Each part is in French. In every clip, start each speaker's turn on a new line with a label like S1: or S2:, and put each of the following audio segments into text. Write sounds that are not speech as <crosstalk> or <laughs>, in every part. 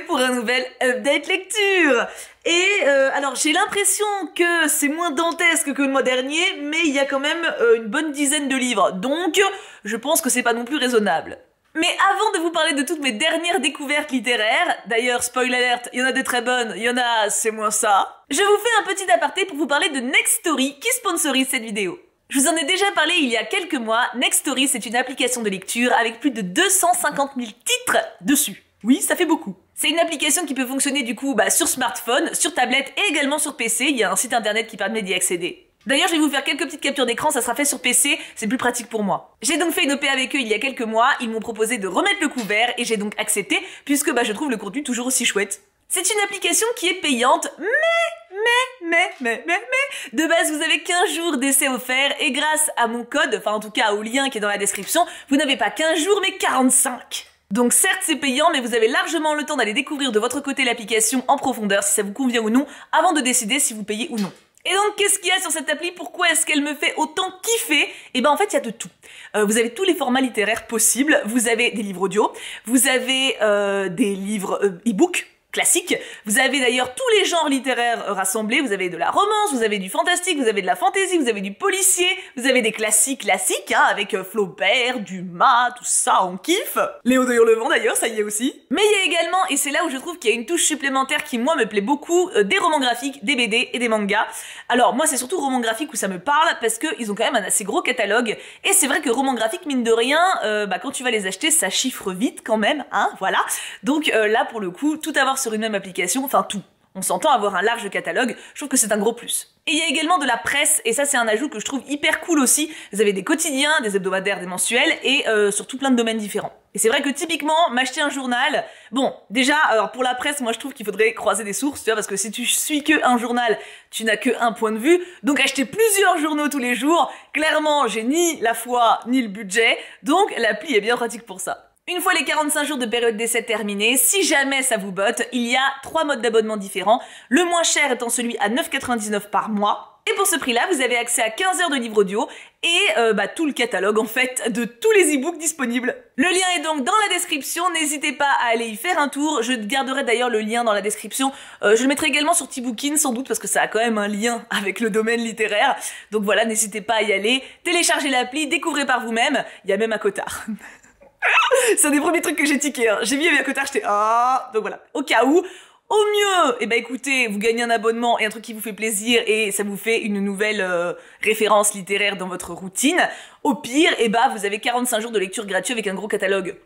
S1: pour un nouvel update lecture. Et euh, alors j'ai l'impression que c'est moins dantesque que le mois dernier, mais il y a quand même euh, une bonne dizaine de livres, donc je pense que c'est pas non plus raisonnable. Mais avant de vous parler de toutes mes dernières découvertes littéraires, d'ailleurs, spoil alert, il y en a des très bonnes, il y en a, c'est moins ça, je vous fais un petit aparté pour vous parler de Next Story qui sponsorise cette vidéo. Je vous en ai déjà parlé il y a quelques mois, Next Story c'est une application de lecture avec plus de 250 000 titres dessus. Oui, ça fait beaucoup. C'est une application qui peut fonctionner du coup bah, sur smartphone, sur tablette et également sur PC, il y a un site internet qui permet d'y accéder. D'ailleurs, je vais vous faire quelques petites captures d'écran, ça sera fait sur PC, c'est plus pratique pour moi. J'ai donc fait une OP avec eux il y a quelques mois, ils m'ont proposé de remettre le couvert et j'ai donc accepté puisque bah, je trouve le contenu toujours aussi chouette. C'est une application qui est payante, mais, mais, mais, mais, mais, mais, de base vous avez 15 jours d'essai offert et grâce à mon code, enfin en tout cas au lien qui est dans la description, vous n'avez pas 15 jours mais 45. Donc certes c'est payant mais vous avez largement le temps d'aller découvrir de votre côté l'application en profondeur si ça vous convient ou non avant de décider si vous payez ou non. Et donc, qu'est-ce qu'il y a sur cette appli? Pourquoi est-ce qu'elle me fait autant kiffer? Eh ben, en fait, il y a de tout. Euh, vous avez tous les formats littéraires possibles. Vous avez des livres audio, vous avez euh, des livres euh, e-book, classique. Vous avez d'ailleurs tous les genres littéraires rassemblés. Vous avez de la romance, vous avez du fantastique, vous avez de la fantaisie, vous avez du policier, vous avez des classiques classiques, hein, avec euh, Flaubert, Dumas, tout ça, on kiffe. Léo de Hurlevent d'ailleurs, ça y est aussi. Mais il y a également, et c'est là où je trouve qu'il y a une touche supplémentaire qui moi me plaît beaucoup, euh, des romans graphiques, des BD et des mangas. Alors moi c'est surtout romans graphiques où ça me parle parce qu'ils ont quand même un assez gros catalogue. Et c'est vrai que romans graphiques, mine de rien, euh, bah, quand tu vas les acheter, ça chiffre vite quand même, hein, voilà. Donc là pour le coup, tout avoir sur une même application, enfin tout. On s'entend avoir un large catalogue, je trouve que c'est un gros plus. Et il y a également de la presse, et ça c'est un ajout que je trouve hyper cool aussi. Vous avez des quotidiens, des hebdomadaires, des mensuels, et euh, sur tout plein de domaines différents. Et c'est vrai que typiquement, m'acheter un journal, bon, déjà, alors pour la presse, moi je trouve qu'il faudrait croiser des sources, tu vois, parce que si tu suis que un journal, tu n'as que un point de vue, donc acheter plusieurs journaux tous les jours, clairement, j'ai ni la foi, ni le budget, donc l'appli est bien pratique pour ça. Une fois les 45 jours de période d'essai terminés, si jamais ça vous botte, il y a trois modes d'abonnement différents. Le moins cher étant celui à 9,99 par mois. Et pour ce prix-là, vous avez accès à 15 heures de livres audio et euh, bah, tout le catalogue en fait de tous les e-books disponibles. Le lien est donc dans la description, n'hésitez pas à aller y faire un tour. Je garderai d'ailleurs le lien dans la description. Euh, je le mettrai également sur Tibookin sans doute parce que ça a quand même un lien <laughs> avec le domaine littéraire. Donc voilà, n'hésitez pas à y aller, téléchargez l'appli, découvrez par vous-même. Il y a même un cotard. <laughs> <laughs> c'est un des premiers trucs que j'ai tiqué. Hein. J'ai vu avec Cotard, j'étais ah. Donc voilà. Au cas où, au mieux, eh ben écoutez, vous gagnez un abonnement et un truc qui vous fait plaisir et ça vous fait une nouvelle euh, référence littéraire dans votre routine. Au pire, eh ben vous avez 45 jours de lecture gratuit avec un gros catalogue.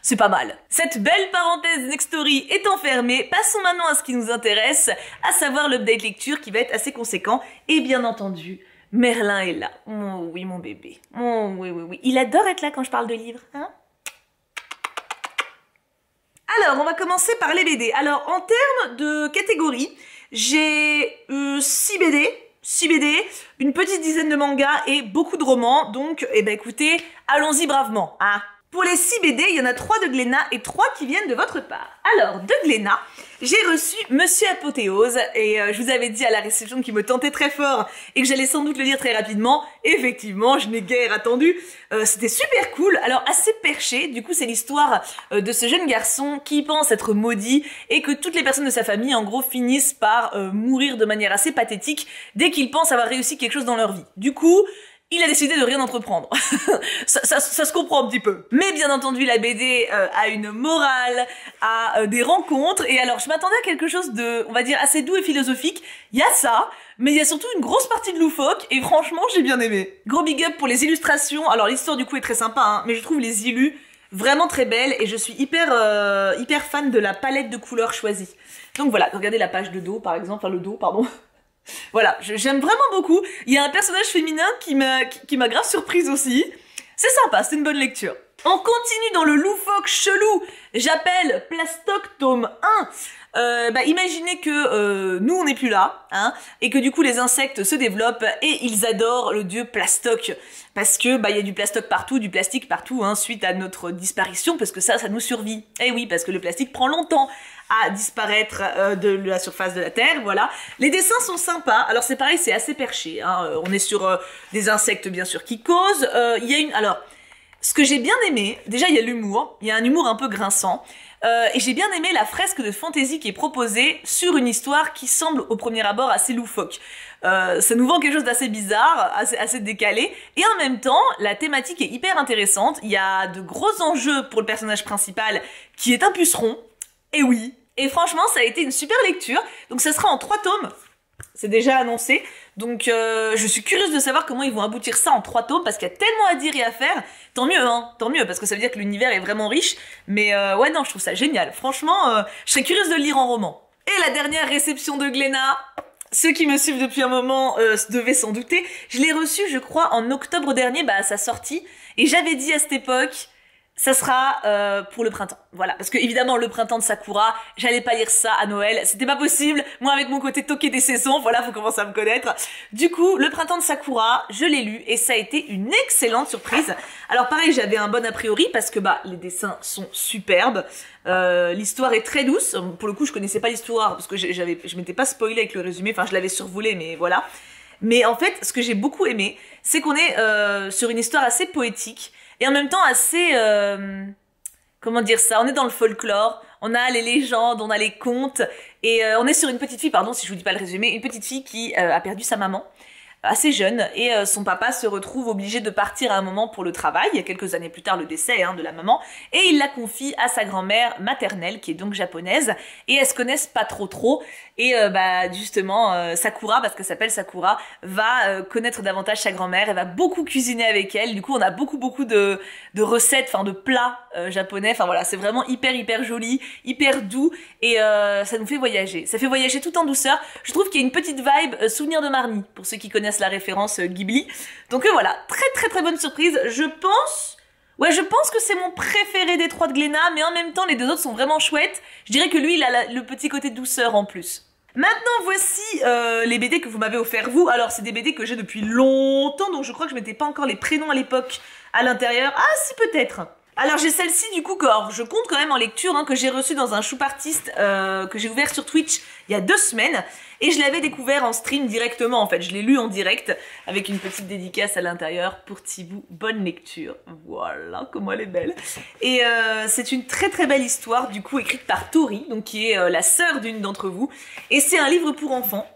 S1: C'est pas mal. Cette belle parenthèse Nextory étant fermée, passons maintenant à ce qui nous intéresse, à savoir l'update lecture qui va être assez conséquent et bien entendu, Merlin est là. Oh oui, mon bébé. Oh oui, oui, oui. Il adore être là quand je parle de livres, hein? Alors, on va commencer par les BD. Alors, en termes de catégorie, j'ai 6 euh, BD, 6 BD, une petite dizaine de mangas et beaucoup de romans. Donc, eh ben écoutez, allons-y bravement. Hein pour les 6 BD, il y en a 3 de Glénat et 3 qui viennent de votre part. Alors, de Glénat, j'ai reçu Monsieur Apothéose et euh, je vous avais dit à la réception qui me tentait très fort et que j'allais sans doute le lire très rapidement. Effectivement, je n'ai guère attendu. Euh, C'était super cool, alors assez perché. Du coup, c'est l'histoire euh, de ce jeune garçon qui pense être maudit et que toutes les personnes de sa famille, en gros, finissent par mourir de manière assez pathétique dès qu'ils pensent avoir réussi quelque chose dans leur vie. Du coup, il a décidé de rien entreprendre. <laughs> ça, ça, ça, se comprend un petit peu. Mais bien entendu, la BD euh, a une morale, a euh, des rencontres. Et alors, je m'attendais à quelque chose de, on va dire, assez doux et philosophique. Il y a ça, mais il y a surtout une grosse partie de loufoque. Et franchement, j'ai bien aimé. Gros big up pour les illustrations. Alors, l'histoire du coup est très sympa, hein, mais je trouve les illus vraiment très belles. Et je suis hyper, euh, hyper fan de la palette de couleurs choisie. Donc voilà, regardez la page de dos, par exemple, enfin le dos, pardon. <laughs> Voilà, j'aime vraiment beaucoup. Il y a un personnage féminin qui m'a grave surprise aussi. C'est sympa, c'est une bonne lecture. On continue dans le loufoque chelou. J'appelle Plastoc tome 1. Euh, bah, imaginez que euh, nous on n'est plus là, hein, et que du coup les insectes se développent et ils adorent le dieu Plastoc parce que bah il y a du plastoc partout, du plastique partout, hein, suite à notre disparition, parce que ça, ça nous survit. Eh oui, parce que le plastique prend longtemps à disparaître euh, de la surface de la Terre, voilà. Les dessins sont sympas, alors c'est pareil, c'est assez perché, hein. on est sur des insectes bien sûr qui causent, il y a une... Alors, Ce que j'ai bien aimé, déjà il y a l'humour, il y a un humour un peu grinçant, euh, et j'ai bien aimé la fresque de fantasy qui est proposée sur une histoire qui semble au premier abord assez loufoque. Euh, ça nous vend quelque chose d'assez bizarre, assez décalé, et en même temps, la thématique est hyper intéressante. Il y a de gros enjeux pour le personnage principal qui est un puceron, et oui. Et franchement, ça a été une super lecture. Donc ça sera en trois tomes. C'est déjà annoncé. Donc euh, je suis curieuse de savoir comment ils vont aboutir ça en trois tomes parce qu'il y a tellement à dire et à faire. Tant mieux, hein, tant mieux parce que ça veut dire que l'univers est vraiment riche. Mais euh, ouais non, je trouve ça génial. Franchement, euh, je serais curieuse de lire en roman. Et la dernière réception de Glénat, ceux qui me suivent depuis un moment devaient s'en douter. Je l'ai reçu, je crois, en octobre dernier, bah à sa sortie. Et j'avais dit à cette époque, ça sera euh, pour le printemps. Voilà, parce que évidemment le printemps de Sakura, j'allais pas lire ça à Noël, c'était pas possible. Moi avec mon côté toqué des saisons, voilà, vous commencez à me connaître. Du coup, le printemps de Sakura, je l'ai lu et ça a été une excellente surprise. Alors pareil, j'avais un bon a priori parce que bah les dessins sont superbes. Euh, l'histoire est très douce. Pour le coup, je connaissais pas l'histoire parce que j'avais je m'étais pas spoilé avec le résumé, enfin je l'avais survolé mais voilà. Mais en fait, ce que j'ai beaucoup aimé, c'est qu'on est, euh, sur une histoire assez poétique et en même temps assez euh, comment dire ça on est dans le folklore on a les légendes on a les contes et euh, on est sur une petite fille pardon si je vous dis pas le résumé une petite fille qui euh, a perdu sa maman assez jeune et euh, son papa se retrouve obligé de partir à un moment pour le travail, quelques années plus tard le décès hein, de la maman, et il la confie à sa grand-mère maternelle qui est donc japonaise. Et elles se connaissent pas trop trop. Et euh, bah justement euh, Sakura parce qu'elle s'appelle Sakura va connaître davantage sa grand-mère, elle va beaucoup cuisiner avec elle, du coup on a beaucoup beaucoup de, de recettes, enfin de plats japonais, enfin voilà c'est vraiment hyper hyper joli, hyper doux. Et ça nous fait voyager, ça fait voyager tout en douceur, je trouve qu'il y a une petite vibe souvenir de Marnie pour ceux qui connaissent la référence euh, Ghibli. Donc euh, voilà, très très très bonne surprise. Je pense... Ouais, je pense que c'est mon préféré des trois de Glénat, mais en même temps, les deux autres sont vraiment chouettes. Je dirais que lui, il a le petit côté douceur en plus. Maintenant, voici euh, les BD que vous m'avez offert vous. Alors, c'est des BD que j'ai depuis longtemps, donc je crois que je mettais pas encore les prénoms à l'époque à l'intérieur. Ah, si, peut-être alors j'ai celle-ci du coup que je compte quand même en lecture hein, que j'ai reçue dans un choup artiste euh, que j'ai ouvert sur Twitch il y a deux semaines. Et je l'avais découvert en stream directement en fait. Je l'ai lu en direct avec une petite dédicace à l'intérieur pour Thibou bonne lecture. Voilà comment elle est belle. Et euh, c'est une très très belle histoire du coup écrite par Tori donc qui est euh, la sœur d'une d'entre vous. Et c'est un livre pour enfants.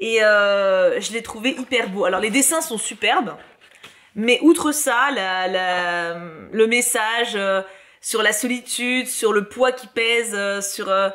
S1: Et je l'ai trouvé hyper beau. Alors les dessins sont superbes mais outre ça, le message euh, sur la solitude, sur le poids qui pèse, euh, sur euh,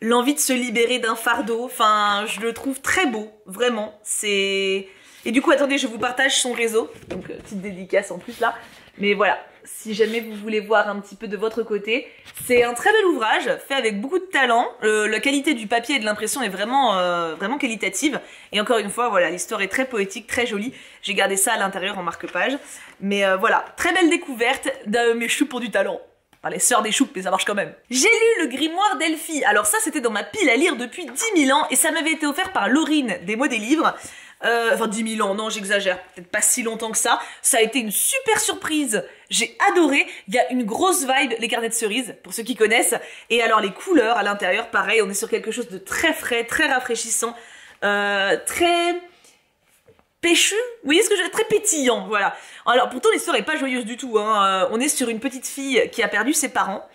S1: l'envie de se libérer d'un fardeau, enfin, je le trouve très beau, vraiment. C'est et du coup, attendez, je vous partage son réseau, donc petite dédicace en plus là. Mais voilà, si jamais vous voulez voir un petit peu de votre côté. C'est un très bel ouvrage, fait avec beaucoup de talent. la qualité du papier et de l'impression est vraiment, euh, vraiment qualitative. Et encore une fois, voilà, l'histoire est très poétique, très jolie. J'ai gardé ça à l'intérieur en marque-page. Mais euh, voilà, très belle découverte de mes choux pour du talent. Enfin, les sœurs des choux, mais ça marche quand même. J'ai lu le grimoire d'Elfie. Alors ça, c'était dans ma pile à lire depuis 10 000 ans et ça m'avait été offert par Laurine des mots des livres. Euh, enfin 10 000 ans, non j'exagère, peut-être pas si longtemps que ça. Ça a été une super surprise. J'ai adoré. Il y a une grosse vibe, les carnets de cerises, pour ceux qui connaissent. Et alors les couleurs à l'intérieur, pareil, on est sur quelque chose de très frais, très rafraîchissant, euh, très péchu, vous voyez ce que je Très pétillant, voilà. Alors pourtant l'histoire est pas joyeuse du tout, hein. Euh, on est sur une petite fille qui a perdu ses parents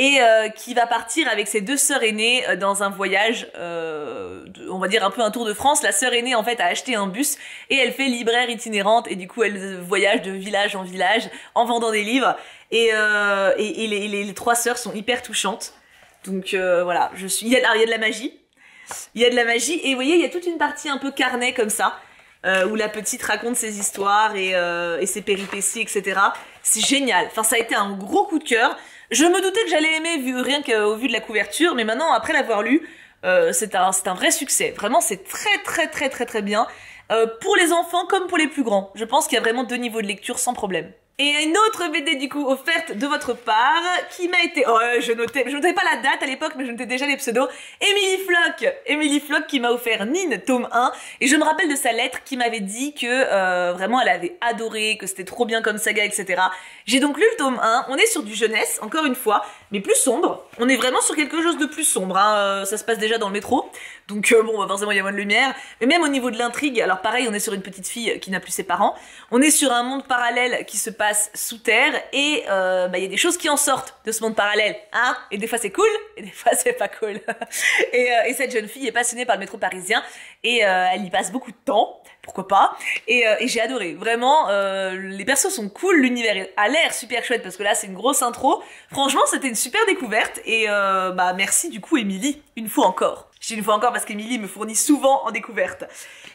S1: et euh, qui va partir avec ses deux sœurs aînées euh, dans un voyage, euh, on va dire un peu un tour de France. La sœur aînée en fait a acheté un bus et elle fait libraire itinérante et du coup elle voyage de village en village en vendant des livres et, les, trois sœurs sont hyper touchantes. Donc voilà, je suis, il y, a, il y a de la magie, il y a de la magie et vous voyez il y a toute une partie un peu carnet comme ça. où la petite raconte ses histoires et ses péripéties, etc. C'est génial. Enfin, ça a été un gros coup de cœur. Je me doutais que j'allais aimer vu, rien qu'au vu de la couverture, mais maintenant, après l'avoir lu, euh, c'est un, un vrai succès. Vraiment, c'est très très très très très bien. Euh, pour les enfants comme pour les plus grands. Je pense qu'il y a vraiment deux niveaux de lecture sans problème. Et une autre BD du coup offerte de votre part qui m'a été... Oh, je notais, je notais pas la date à l'époque mais je notais déjà les pseudos. Emily Flock Emily Flock qui m'a offert Nine tome 1 et je me rappelle de sa lettre qui m'avait dit que euh, vraiment elle avait adoré, que c'était trop bien comme saga etc. J'ai donc lu le tome 1, on est sur du jeunesse encore une fois mais plus sombre. On est vraiment sur quelque chose de plus sombre, hein. Euh, ça se passe déjà dans le métro. Donc euh, bon, bah, forcément il y a moins de lumière. Mais même au niveau de l'intrigue, alors pareil, on est sur une petite fille qui n'a plus ses parents. On est sur un monde parallèle qui se passe sous terre et euh, bah, il y a des choses qui en sortent de ce monde parallèle, hein Et des fois c'est cool et des fois <laughs> c'est pas cool. <laughs> et, euh, et, cette jeune fille est passionnée par le métro parisien et elle y passe beaucoup de temps. Pourquoi pas Et, et j'ai adoré. Vraiment, les persos sont cool, l'univers a l'air super chouette parce que là c'est une grosse intro. Franchement, c'était une super découverte et bah merci du coup Émilie une fois encore. Dis une fois encore parce qu'Emilie me fournit souvent en découverte.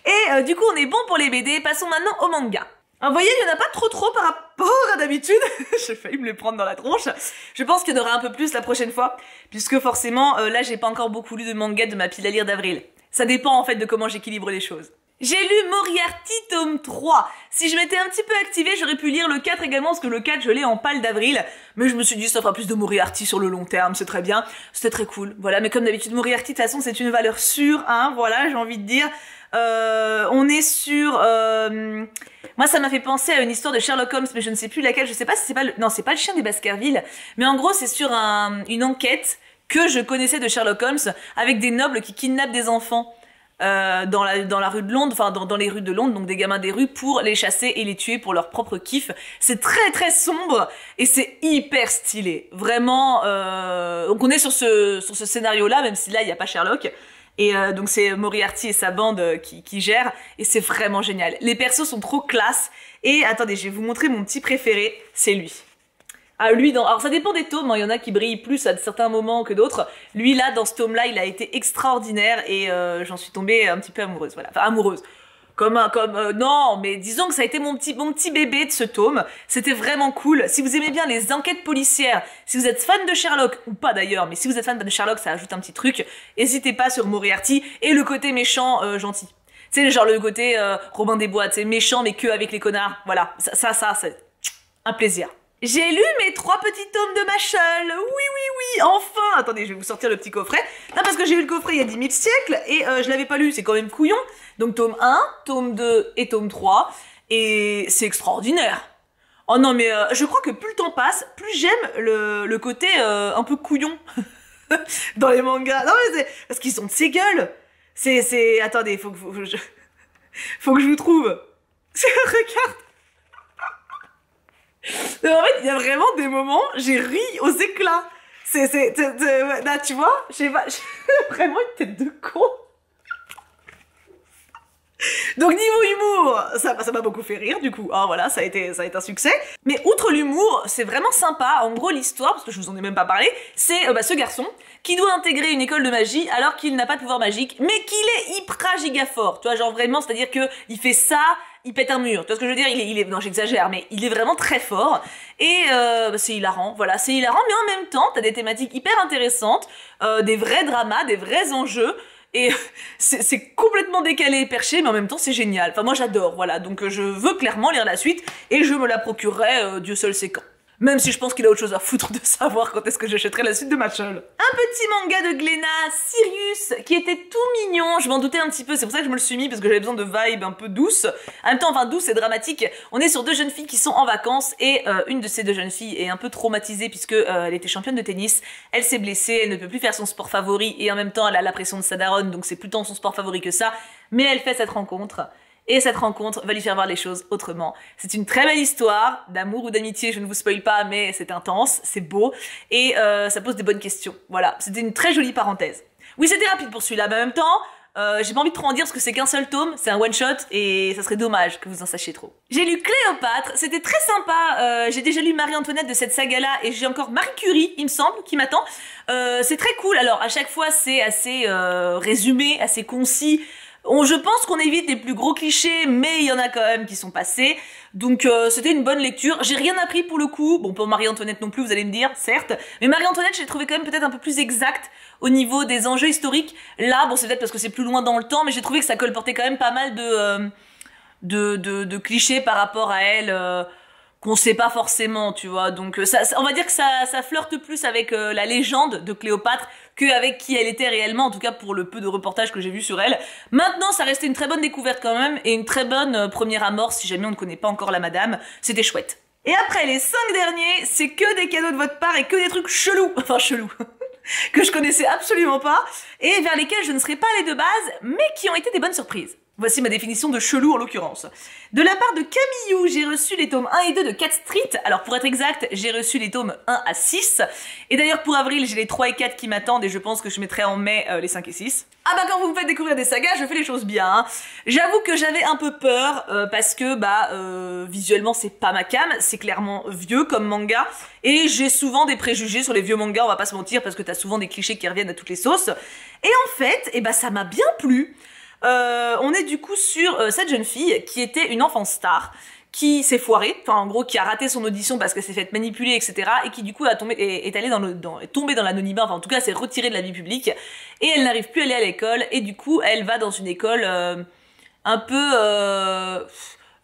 S1: Et euh, du coup, on est bon pour les BD. Passons maintenant au manga. vous voyez, il n'y en a pas trop trop par rapport à d'habitude. <laughs> j'ai failli me les prendre dans la tronche. Je pense qu'il y en aura un peu plus la prochaine fois. Puisque forcément, euh, là, j'ai pas encore beaucoup lu de manga de ma pile à lire d'avril. Ça dépend en fait de comment j'équilibre les choses. J'ai lu Moriarty tome 3. Si je m'étais un petit peu activée, j'aurais pu lire le 4 également, parce que le 4, je l'ai en pâle d'avril. Mais je me suis dit, ça fera plus de Moriarty sur le long terme, c'est très bien. C'était très cool. Voilà, mais comme d'habitude, Moriarty, de toute façon, c'est une valeur sûre, hein, voilà, j'ai envie de dire. Euh, on est sur... Euh... Moi, ça m'a fait penser à une histoire de Sherlock Holmes, mais je ne sais plus laquelle. Je sais pas si c'est pas le... Non, c'est pas le chien des Baskerville. Mais en gros, c'est sur un... une enquête que je connaissais de Sherlock Holmes, avec des nobles qui kidnappent des enfants. Euh, dans, la, rue de Londres, enfin dans, les rues de Londres, donc des gamins des rues, pour les chasser et les tuer pour leur propre kiff. C'est très très sombre et c'est hyper stylé. Vraiment, euh, donc on est sur ce, scénario-là, même si là il n'y a pas Sherlock. Et euh, donc c'est Moriarty et sa bande qui, qui gèrent et c'est vraiment génial. Les persos sont trop classe. Et attendez, je vais vous montrer mon petit préféré, c'est lui. Ah, lui, dans... alors ça dépend des tomes, hein. il y en a qui brillent plus à certains moments que d'autres. Lui, là, dans ce tome-là, il a été extraordinaire et euh, j'en suis tombée un petit peu amoureuse, voilà. Enfin, amoureuse. Comme un, comme, euh, non, mais disons que ça a été mon petit, mon petit bébé de ce tome. C'était vraiment cool. Si vous aimez bien les enquêtes policières, si vous êtes fan de Sherlock, ou pas d'ailleurs, mais si vous êtes fan de Sherlock, ça ajoute un petit truc. N'hésitez pas sur Moriarty et le côté méchant, euh, gentil. Sais, genre le côté Robin des Bois, c'est méchant mais que avec les connards. Voilà, ça, ça, ça c'est un plaisir. J'ai lu mes trois petits tomes de Machel. Oui, oui, oui, enfin. Attendez, je vais vous sortir le petit coffret. Non, parce que j'ai eu le coffret il y a 10 000 siècles et euh, je l'avais pas lu, c'est quand même couillon. Donc tome 1, tome 2 et tome 3. Et c'est extraordinaire. Oh non, mais euh, je crois que plus le temps passe, plus j'aime le, le, côté euh, un peu couillon <laughs> dans les mangas. Non, mais c'est parce qu'ils sont de ces gueules. C'est, c'est, attendez, faut que, faut, je... faut que je vous trouve. <laughs> Regarde en fait, il y a vraiment des moments, j'ai ri aux éclats. C'est, c'est, tu vois, <laughs> j'ai vraiment une tête de con. <laughs> Donc niveau humour, ça, m'a beaucoup fait rire du coup. Ah voilà, ça a été, ça a été un succès. Mais outre l'humour, c'est vraiment sympa. En gros, l'histoire, parce que je vous en ai même pas parlé, c'est euh, bah, ce garçon qui doit intégrer une école de magie alors qu'il n'a pas de pouvoir magique, mais qu'il est hyper giga fort. Tu vois, genre vraiment, c'est-à-dire que il fait ça, il pète un mur. Tu vois ce que je veux dire? Il est, il est, non, j'exagère, mais il est vraiment très fort. Et euh, bah, c'est hilarant, voilà, c'est hilarant, mais en même temps, t'as des thématiques hyper intéressantes, euh, des vrais dramas, des vrais enjeux. Et <laughs> c'est complètement décalé et perché, mais en même temps c'est génial. Enfin moi j'adore, voilà. Donc je veux clairement lire la suite et je me la procurerai, euh, Dieu seul sait quand. Même si je pense qu'il a autre chose à foutre de savoir quand est-ce que j'achèterai la suite de Matchel. Un petit manga de Glénat, Sirius, qui était tout mignon, je m'en doutais un petit peu, c'est pour ça que je me le suis mis, parce que j'avais besoin de vibes un peu douces. En même temps, enfin douce et dramatique. On est sur deux jeunes filles qui sont en vacances, et euh, une de ces deux jeunes filles est un peu traumatisée, puisque euh, elle était championne de tennis, elle s'est blessée, elle ne peut plus faire son sport favori, et en même temps elle a la pression de sa daronne, donc c'est plus tant son sport favori que ça, mais elle fait cette rencontre. Et cette rencontre va lui faire voir les choses autrement. C'est une très belle histoire d'amour ou d'amitié, je ne vous spoil pas, mais c'est intense, c'est beau, et euh, ça pose des bonnes questions. Voilà, c'était une très jolie parenthèse. Oui, c'était rapide pour celui-là, mais en même temps, euh, j'ai pas envie de trop en dire parce que c'est qu'un seul tome, c'est un one shot et ça serait dommage que vous en sachiez trop. J'ai lu Cléopâtre, c'était très sympa. Euh, j'ai déjà lu Marie-Antoinette de cette saga-là et j'ai encore Marie Curie, il me semble, qui m'attend. Euh, c'est très cool. Alors à chaque fois c'est assez euh, résumé, assez concis. Je pense qu'on évite les plus gros clichés, mais il y en a quand même qui sont passés. Donc euh, c'était une bonne lecture. J'ai rien appris pour le coup. Bon, pour Marie-Antoinette non plus, vous allez me dire, certes. Mais Marie-Antoinette, j'ai trouvé quand même peut-être un peu plus exact au niveau des enjeux historiques. Là, bon, c'est peut-être parce que c'est plus loin dans le temps, mais j'ai trouvé que ça colportait quand même pas mal de, euh, clichés par rapport à elle. Euh, qu'on sait pas forcément, tu vois. Donc ça, on va dire que ça, ça flirte plus avec la légende de Cléopâtre qu'avec qui elle était réellement, en tout cas pour le peu de reportages que j'ai vu sur elle. Maintenant, ça restait une très bonne découverte quand même, et une très bonne euh, première amorce si jamais on ne connaît pas encore la madame. C'était chouette. Et après, les cinq derniers, c'est que des cadeaux de votre part et que des trucs chelous. <laughs> Enfin, chelous. <laughs> que je connaissais absolument pas et vers lesquels je ne serais pas allée de base, mais qui ont été des bonnes surprises. Voici ma définition de chelou en l'occurrence. De la part de Camillou, j'ai reçu les tomes 1 et 2 de Cat Street. Alors pour être exact, j'ai reçu les tomes 1 à 6. Et d'ailleurs pour avril, j'ai les 3 et 4 qui m'attendent et je pense que je mettrai en mai euh, les 5 et 6. Ah bah quand vous me faites découvrir des sagas, je fais les choses bien. Hein. J'avoue que j'avais un peu peur euh, parce que bah euh, visuellement c'est pas ma cam, c'est clairement vieux comme manga et j'ai souvent des préjugés sur les vieux mangas, on va pas se mentir parce que t'as souvent des clichés qui reviennent à toutes les sauces. Et en fait, et eh bah ça m'a bien plu. Euh, on est du coup sur euh, cette jeune fille qui était une enfant star qui s'est foirée, enfin en gros qui a raté son audition parce qu'elle s'est faite manipuler, etc. et qui du coup est, allée dans tombée dans l'anonymat, enfin en tout cas s'est retirée de la vie publique et elle n'arrive plus à aller à l'école et du coup elle va dans une école euh, un peu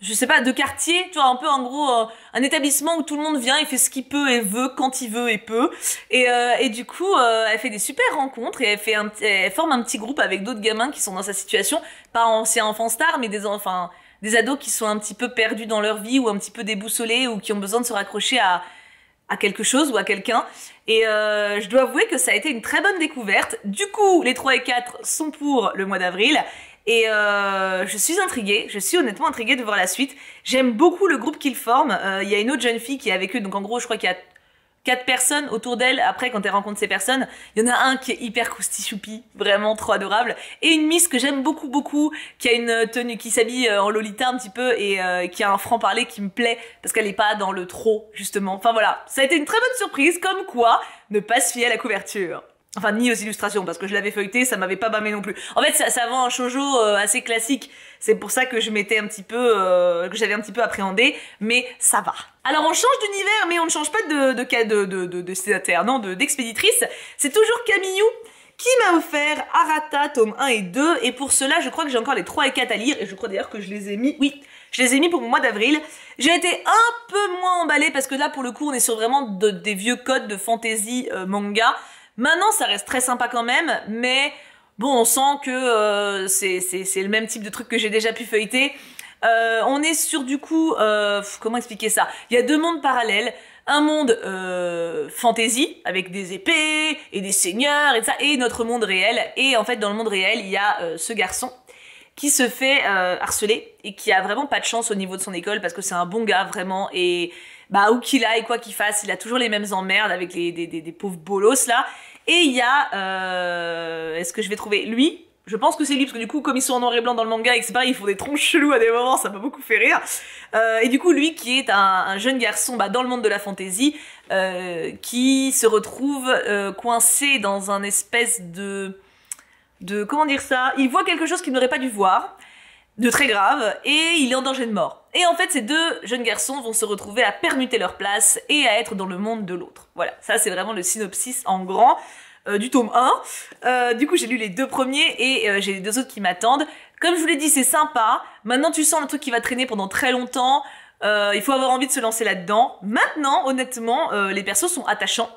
S1: je sais pas, de quartier, tu vois, un peu en gros euh, un établissement où tout le monde vient, il fait ce qu'il peut et veut quand il veut et peut. Et, euh, et du coup, euh, elle fait des super rencontres et elle fait un, elle forme un petit groupe avec d'autres gamins qui sont dans sa situation, pas anciens enfants stars, mais des enfants, des ados qui sont un petit peu perdus dans leur vie ou un petit peu déboussolés ou qui ont besoin de se raccrocher à à quelque chose ou à quelqu'un. Et je dois avouer que ça a été une très bonne découverte. Du coup, les 3 et 4 sont pour le mois d'avril. Et euh, je suis intriguée, je suis honnêtement intriguée de voir la suite. J'aime beaucoup le groupe qu'ils forment. Euh, il y a une autre jeune fille qui est avec eux, donc en gros, je crois qu'il y a quatre personnes autour d'elle. Après, quand elle rencontre ces personnes, il y en a un qui est hyper choupi, vraiment trop adorable, et une Miss que j'aime beaucoup beaucoup, qui a une tenue, qui s'habille euh, en lolita un petit peu et qui a un franc parler qui me plaît parce qu'elle est pas dans le trop justement. Enfin voilà, ça a été une très bonne surprise, comme quoi ne pas se fier à la couverture. Enfin, ni aux illustrations, parce que je l'avais feuilleté, ça m'avait pas bâmé non plus. En fait, ça, ça vend un shoujo euh, assez classique. C'est pour ça que je m'étais un petit peu, euh, que j'avais un petit peu appréhendé, mais ça va. Alors, on change d'univers, mais on ne change pas de, de, de, de, de, de non, d'expéditrice. C'est toujours Camillou qui m'a offert Arata, tome 1 et 2, et pour cela, je crois que j'ai encore les 3 et 4 à lire, et je crois d'ailleurs que je les ai mis, oui, je les ai mis pour mon mois d'avril. J'ai été un peu moins emballée, parce que là, pour le coup, on est sur vraiment des vieux codes de fantasy euh, manga. Maintenant, ça reste très sympa quand même, mais bon, on sent que euh, c'est le même type de truc que j'ai déjà pu feuilleter. Euh, on est sur du coup, euh, comment expliquer ça? Il y a deux mondes parallèles. Un monde fantasy avec des épées et des seigneurs et ça, et notre monde réel. Et en fait, dans le monde réel, il y a ce garçon qui se fait harceler et qui a vraiment pas de chance au niveau de son école parce que c'est un bon gars vraiment et bah où qu'il aille quoi qu'il fasse, il a toujours les mêmes emmerdes avec les des, des pauvres bolos là. Et il y a, euh, est-ce que je vais trouver lui? Je pense que c'est lui, parce que du coup, comme ils sont en noir et blanc dans le manga et c'est pareil, ils font des tronches chelous à des moments, ça m'a beaucoup fait rire. Euh, et du coup, lui qui est un, un jeune garçon bah, dans le monde de la fantasy, euh, qui se retrouve coincé dans un espèce de... de... comment dire ça? Il voit quelque chose qu'il n'aurait pas dû voir, de très grave, et il est en danger de mort. Et en fait, ces deux jeunes garçons vont se retrouver à permuter leur place et à être dans le monde de l'autre. Voilà, ça c'est vraiment le synopsis en grand euh, du tome 1. Euh, du coup, j'ai lu les deux premiers et euh, j'ai les deux autres qui m'attendent. Comme je vous l'ai dit, c'est sympa. Maintenant, tu sens le truc qui va traîner pendant très longtemps. il faut avoir envie de se lancer là-dedans. Maintenant, honnêtement, les persos sont attachants.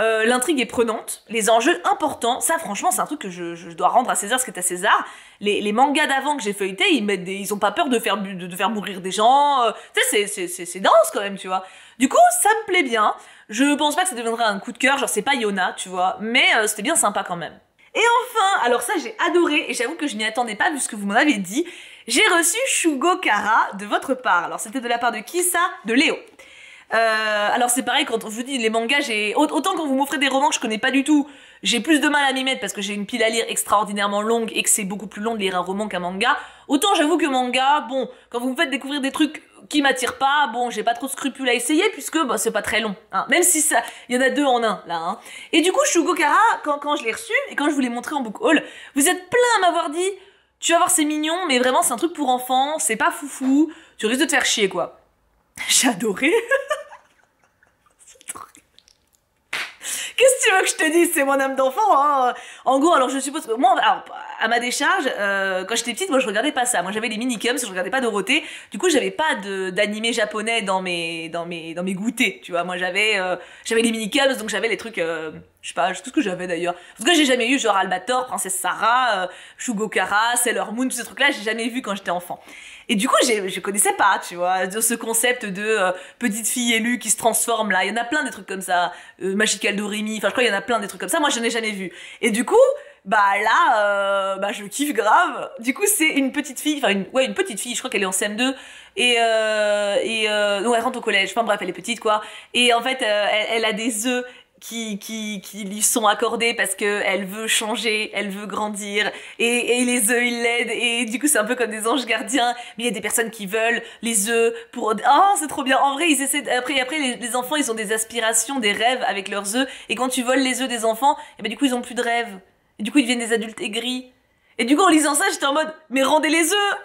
S1: Euh, l'intrigue est prenante, les enjeux importants. Ça, franchement, c'est un truc que je, dois rendre à César ce qui est à César. Les, mangas d'avant que j'ai feuilletés, ils mettent ils ont pas peur de faire, de, faire mourir des gens. Euh, tu sais, c'est dense quand même, tu vois. Du coup, ça me plaît bien. Je pense pas que ça deviendra un coup de cœur, genre c'est pas Yona, tu vois. Mais euh, c'était bien sympa quand même. Et enfin, alors ça j'ai adoré, et j'avoue que je m'y attendais pas vu ce que vous m'en avez dit, j'ai reçu Shugo Kara de votre part. Alors c'était de la part de qui ça? De Léo. Euh, alors c'est pareil quand je vous dis les mangas, j'ai autant quand vous m'offrez des romans que je connais pas du tout, j'ai plus de mal à m'y mettre parce que j'ai une pile à lire extraordinairement longue et que c'est beaucoup plus long de lire un roman qu'un manga. Autant j'avoue que manga, bon, quand vous me faites découvrir des trucs qui m'attirent pas, bon, j'ai pas trop de scrupules à essayer puisque bah, c'est pas très long. Hein. Même si ça, il y en a deux en un là. Hein. Et du coup, Shugokara, quand, quand je l'ai reçu et quand je vous l'ai montré en book haul, vous êtes plein à m'avoir dit, tu vas voir c'est mignon, mais vraiment c'est un truc pour enfants, c'est pas foufou, tu risques de te faire chier quoi. J'ai <laughs> adoré. Qu'est-ce que tu veux que je te dise C'est mon âme d'enfant. Hein en gros, alors je suppose que moi, alors, à ma décharge, euh, quand j'étais petite, moi je regardais pas ça. Moi j'avais les minicums, je regardais pas Dorothée. Du coup, j'avais pas d'animé japonais dans mes dans mes dans mes goûters, tu vois. Moi j'avais euh, j'avais les minicums, donc j'avais les trucs euh, je sais pas, tout ce que j'avais d'ailleurs. Tout cas, j'ai jamais eu genre Albator, Princesse Sarah, euh, Shugokara, Sailor Moon, tous ces trucs-là, j'ai jamais vu quand j'étais enfant. Et du coup, je connaissais pas, tu vois, ce concept de euh, petite fille élue qui se transforme là. Il y en a plein des trucs comme ça. Euh, Magical Doremi, enfin je crois qu'il y en a plein des trucs comme ça. Moi, je n'ai jamais vu. Et du coup, bah là, euh, bah je kiffe grave. Du coup, c'est une petite fille, enfin une, ouais, une petite fille. Je crois qu'elle est en CM2 et euh, et non, elle rentre au collège. Enfin bref, elle est petite quoi. Et en fait, elle, a des œufs qui, qui, qui lui sont accordés parce que elle veut changer, elle veut grandir et, et les œufs ils l'aident et du coup c'est un peu comme des anges gardiens mais il y a des personnes qui veulent les œufs pour oh c'est trop bien en vrai ils essaient après après les, enfants ils ont des aspirations des rêves avec leurs œufs et quand tu voles les œufs des enfants et ben du coup ils ont plus de rêves et du coup ils deviennent des adultes aigris et du coup en lisant ça j'étais en mode mais rendez les œufs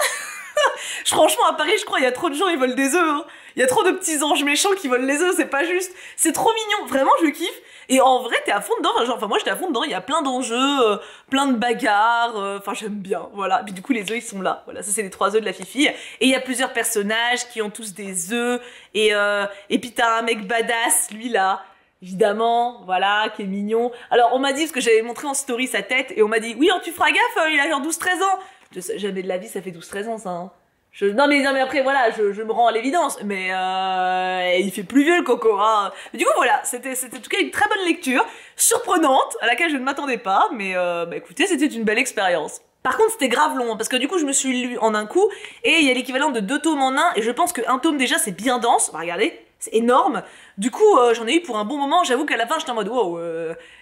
S1: <laughs> Franchement, à Paris, je crois, il y a trop de gens, ils volent des œufs. Hein. Il y a trop de petits anges méchants qui volent les œufs, c'est pas juste. C'est trop mignon, vraiment, je kiffe. Et en vrai, t'es à fond dedans. Genre, enfin, moi, j'étais à fond dedans. Il y a plein d'enjeux, euh, plein de bagarres. Euh, enfin, j'aime bien. Voilà. Puis du coup, les œufs, ils sont là. Voilà, ça, c'est les trois œufs de la Fifi. Et il y a plusieurs personnages qui ont tous des œufs. Et, euh, et puis t'as un mec badass, lui là. Évidemment, voilà, qui est mignon. Alors, on m'a dit, parce que j'avais montré en story sa tête, et on m'a dit, oui, tu feras gaffe, il a genre 12-13 ans. Je, jamais de la vie, ça fait 12-13 ans, ça. Hein. Je, non mais non mais après voilà, je, me rends à l'évidence, mais euh, il fait plus vieux le Kokora. Du coup voilà, c'était en tout cas une très bonne lecture, surprenante, à laquelle je ne m'attendais pas, mais euh, bah écoutez, c'était une belle expérience. Par contre, c'était grave long, parce que du coup, je me suis lu en un coup, et il y a l'équivalent de deux tomes en un, et je pense qu'un tome déjà, c'est bien dense. Bah, regardez, c'est énorme. Du coup, euh, j'en ai eu pour un bon moment. J'avoue qu'à la fin, j'étais en mode wow,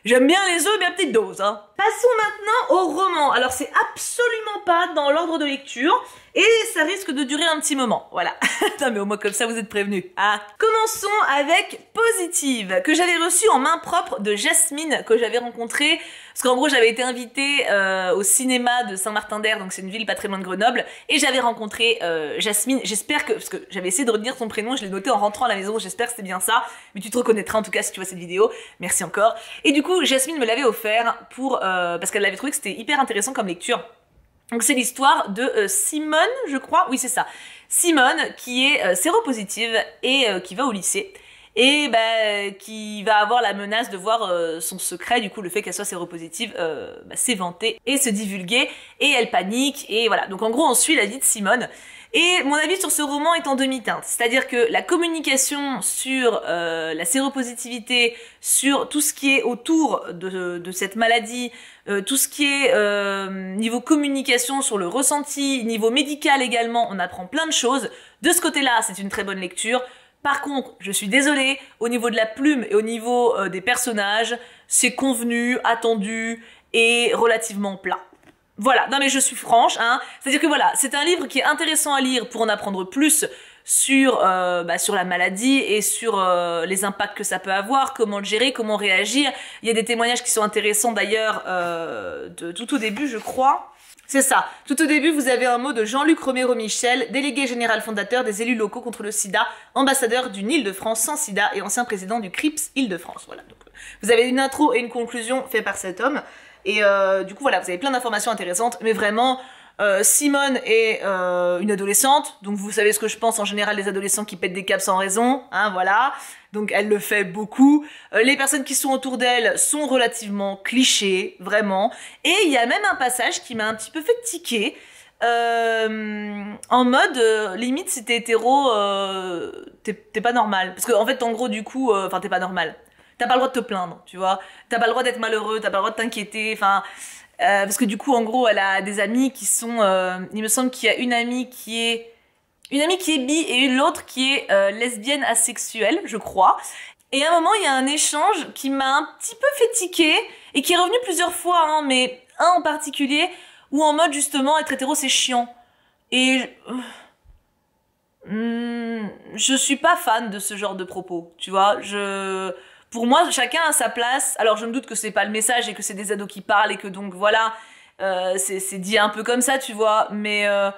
S1: j'aime bien les œufs, mais à petite dose. Hein. Passons maintenant au roman. Alors, c'est absolument pas dans l'ordre de lecture. Et ça risque de durer un petit moment, voilà. <laughs> non mais au moins comme ça vous êtes prévenus. Ah. Commençons avec Positive, que j'avais reçu en main propre de Jasmine, que j'avais rencontrée, parce qu'en gros j'avais été invitée euh, au cinéma de Saint-Martin-d'Air, donc c'est une ville pas très loin de Grenoble, et j'avais rencontré euh, Jasmine, j'espère que, parce que j'avais essayé de retenir son prénom, je l'ai noté en rentrant à la maison, j'espère que c'est bien ça, mais tu te reconnaîtras en tout cas si tu vois cette vidéo, merci encore. Et du coup Jasmine me l'avait offert pour, euh, parce qu'elle avait trouvé que c'était hyper intéressant comme lecture. Donc c'est l'histoire de euh, Simone, je crois. Oui, c'est ça. Simone qui est euh, séropositive et euh, qui va au lycée et bah, qui va avoir la menace de voir son secret, du coup le fait qu'elle soit séropositive, bah, s'éventer et se divulguer, et elle panique, et voilà. Donc en gros on suit la vie de Simone. Et mon avis sur ce roman est en demi-teinte, c'est-à-dire que la communication sur euh, la séropositivité, sur tout ce qui est autour de, cette maladie, euh, tout ce qui est euh, niveau communication sur le ressenti, niveau médical également, on apprend plein de choses. De ce côté-là, c'est une très bonne lecture. Par contre, je suis désolée, au niveau de la plume et au niveau euh, des personnages, c'est convenu, attendu et relativement plat. Voilà, non mais je suis franche, hein. C'est-à-dire que voilà, c'est un livre qui est intéressant à lire pour en apprendre plus sur euh, bah, sur la maladie et sur euh, les impacts que ça peut avoir, comment le gérer, comment réagir. Il y a des témoignages qui sont intéressants d'ailleurs euh, de tout au début, je crois. C'est ça. Tout au début, vous avez un mot de Jean-Luc Romero-Michel, délégué général fondateur des élus locaux contre le sida, ambassadeur d'une Île-de-France sans sida et ancien président du CRIPS Île-de-France. Voilà. Donc, vous avez une intro et une conclusion fait par cet homme. Et euh, du coup, voilà, vous avez plein d'informations intéressantes, mais vraiment, euh, Simone est euh, une adolescente, donc vous savez ce que je pense en général des adolescents qui pètent des câbles sans raison, hein, voilà. Donc elle le fait beaucoup. Les personnes qui sont autour d'elle sont relativement clichés, vraiment. Et il y a même un passage qui m'a un petit peu fait tiquer. En mode limite si t'es hétéro t'es pas normal parce que en fait en gros du coup enfin t'es pas normal t'as pas le droit de te plaindre tu vois t'as pas le droit d'être malheureux t'as pas le droit de t'inquiéter enfin euh, parce que du coup, en gros, elle a des amis qui sont. Euh, il me semble qu'il y a une amie qui est. Une amie qui est bi et une autre qui est euh, lesbienne asexuelle, je crois. Et à un moment, il y a un échange qui m'a un petit peu fait tiquer et qui est revenu plusieurs fois, hein, mais un en particulier, où en mode justement être hétéro c'est chiant. Et. Hmm, je suis pas fan de ce genre de propos, tu vois. Je pour moi, chacun a sa place. Alors, je me doute que c'est pas le message et que c'est des ados qui parlent et que donc voilà, euh, c'est dit un peu comme ça, tu vois. Mais euh,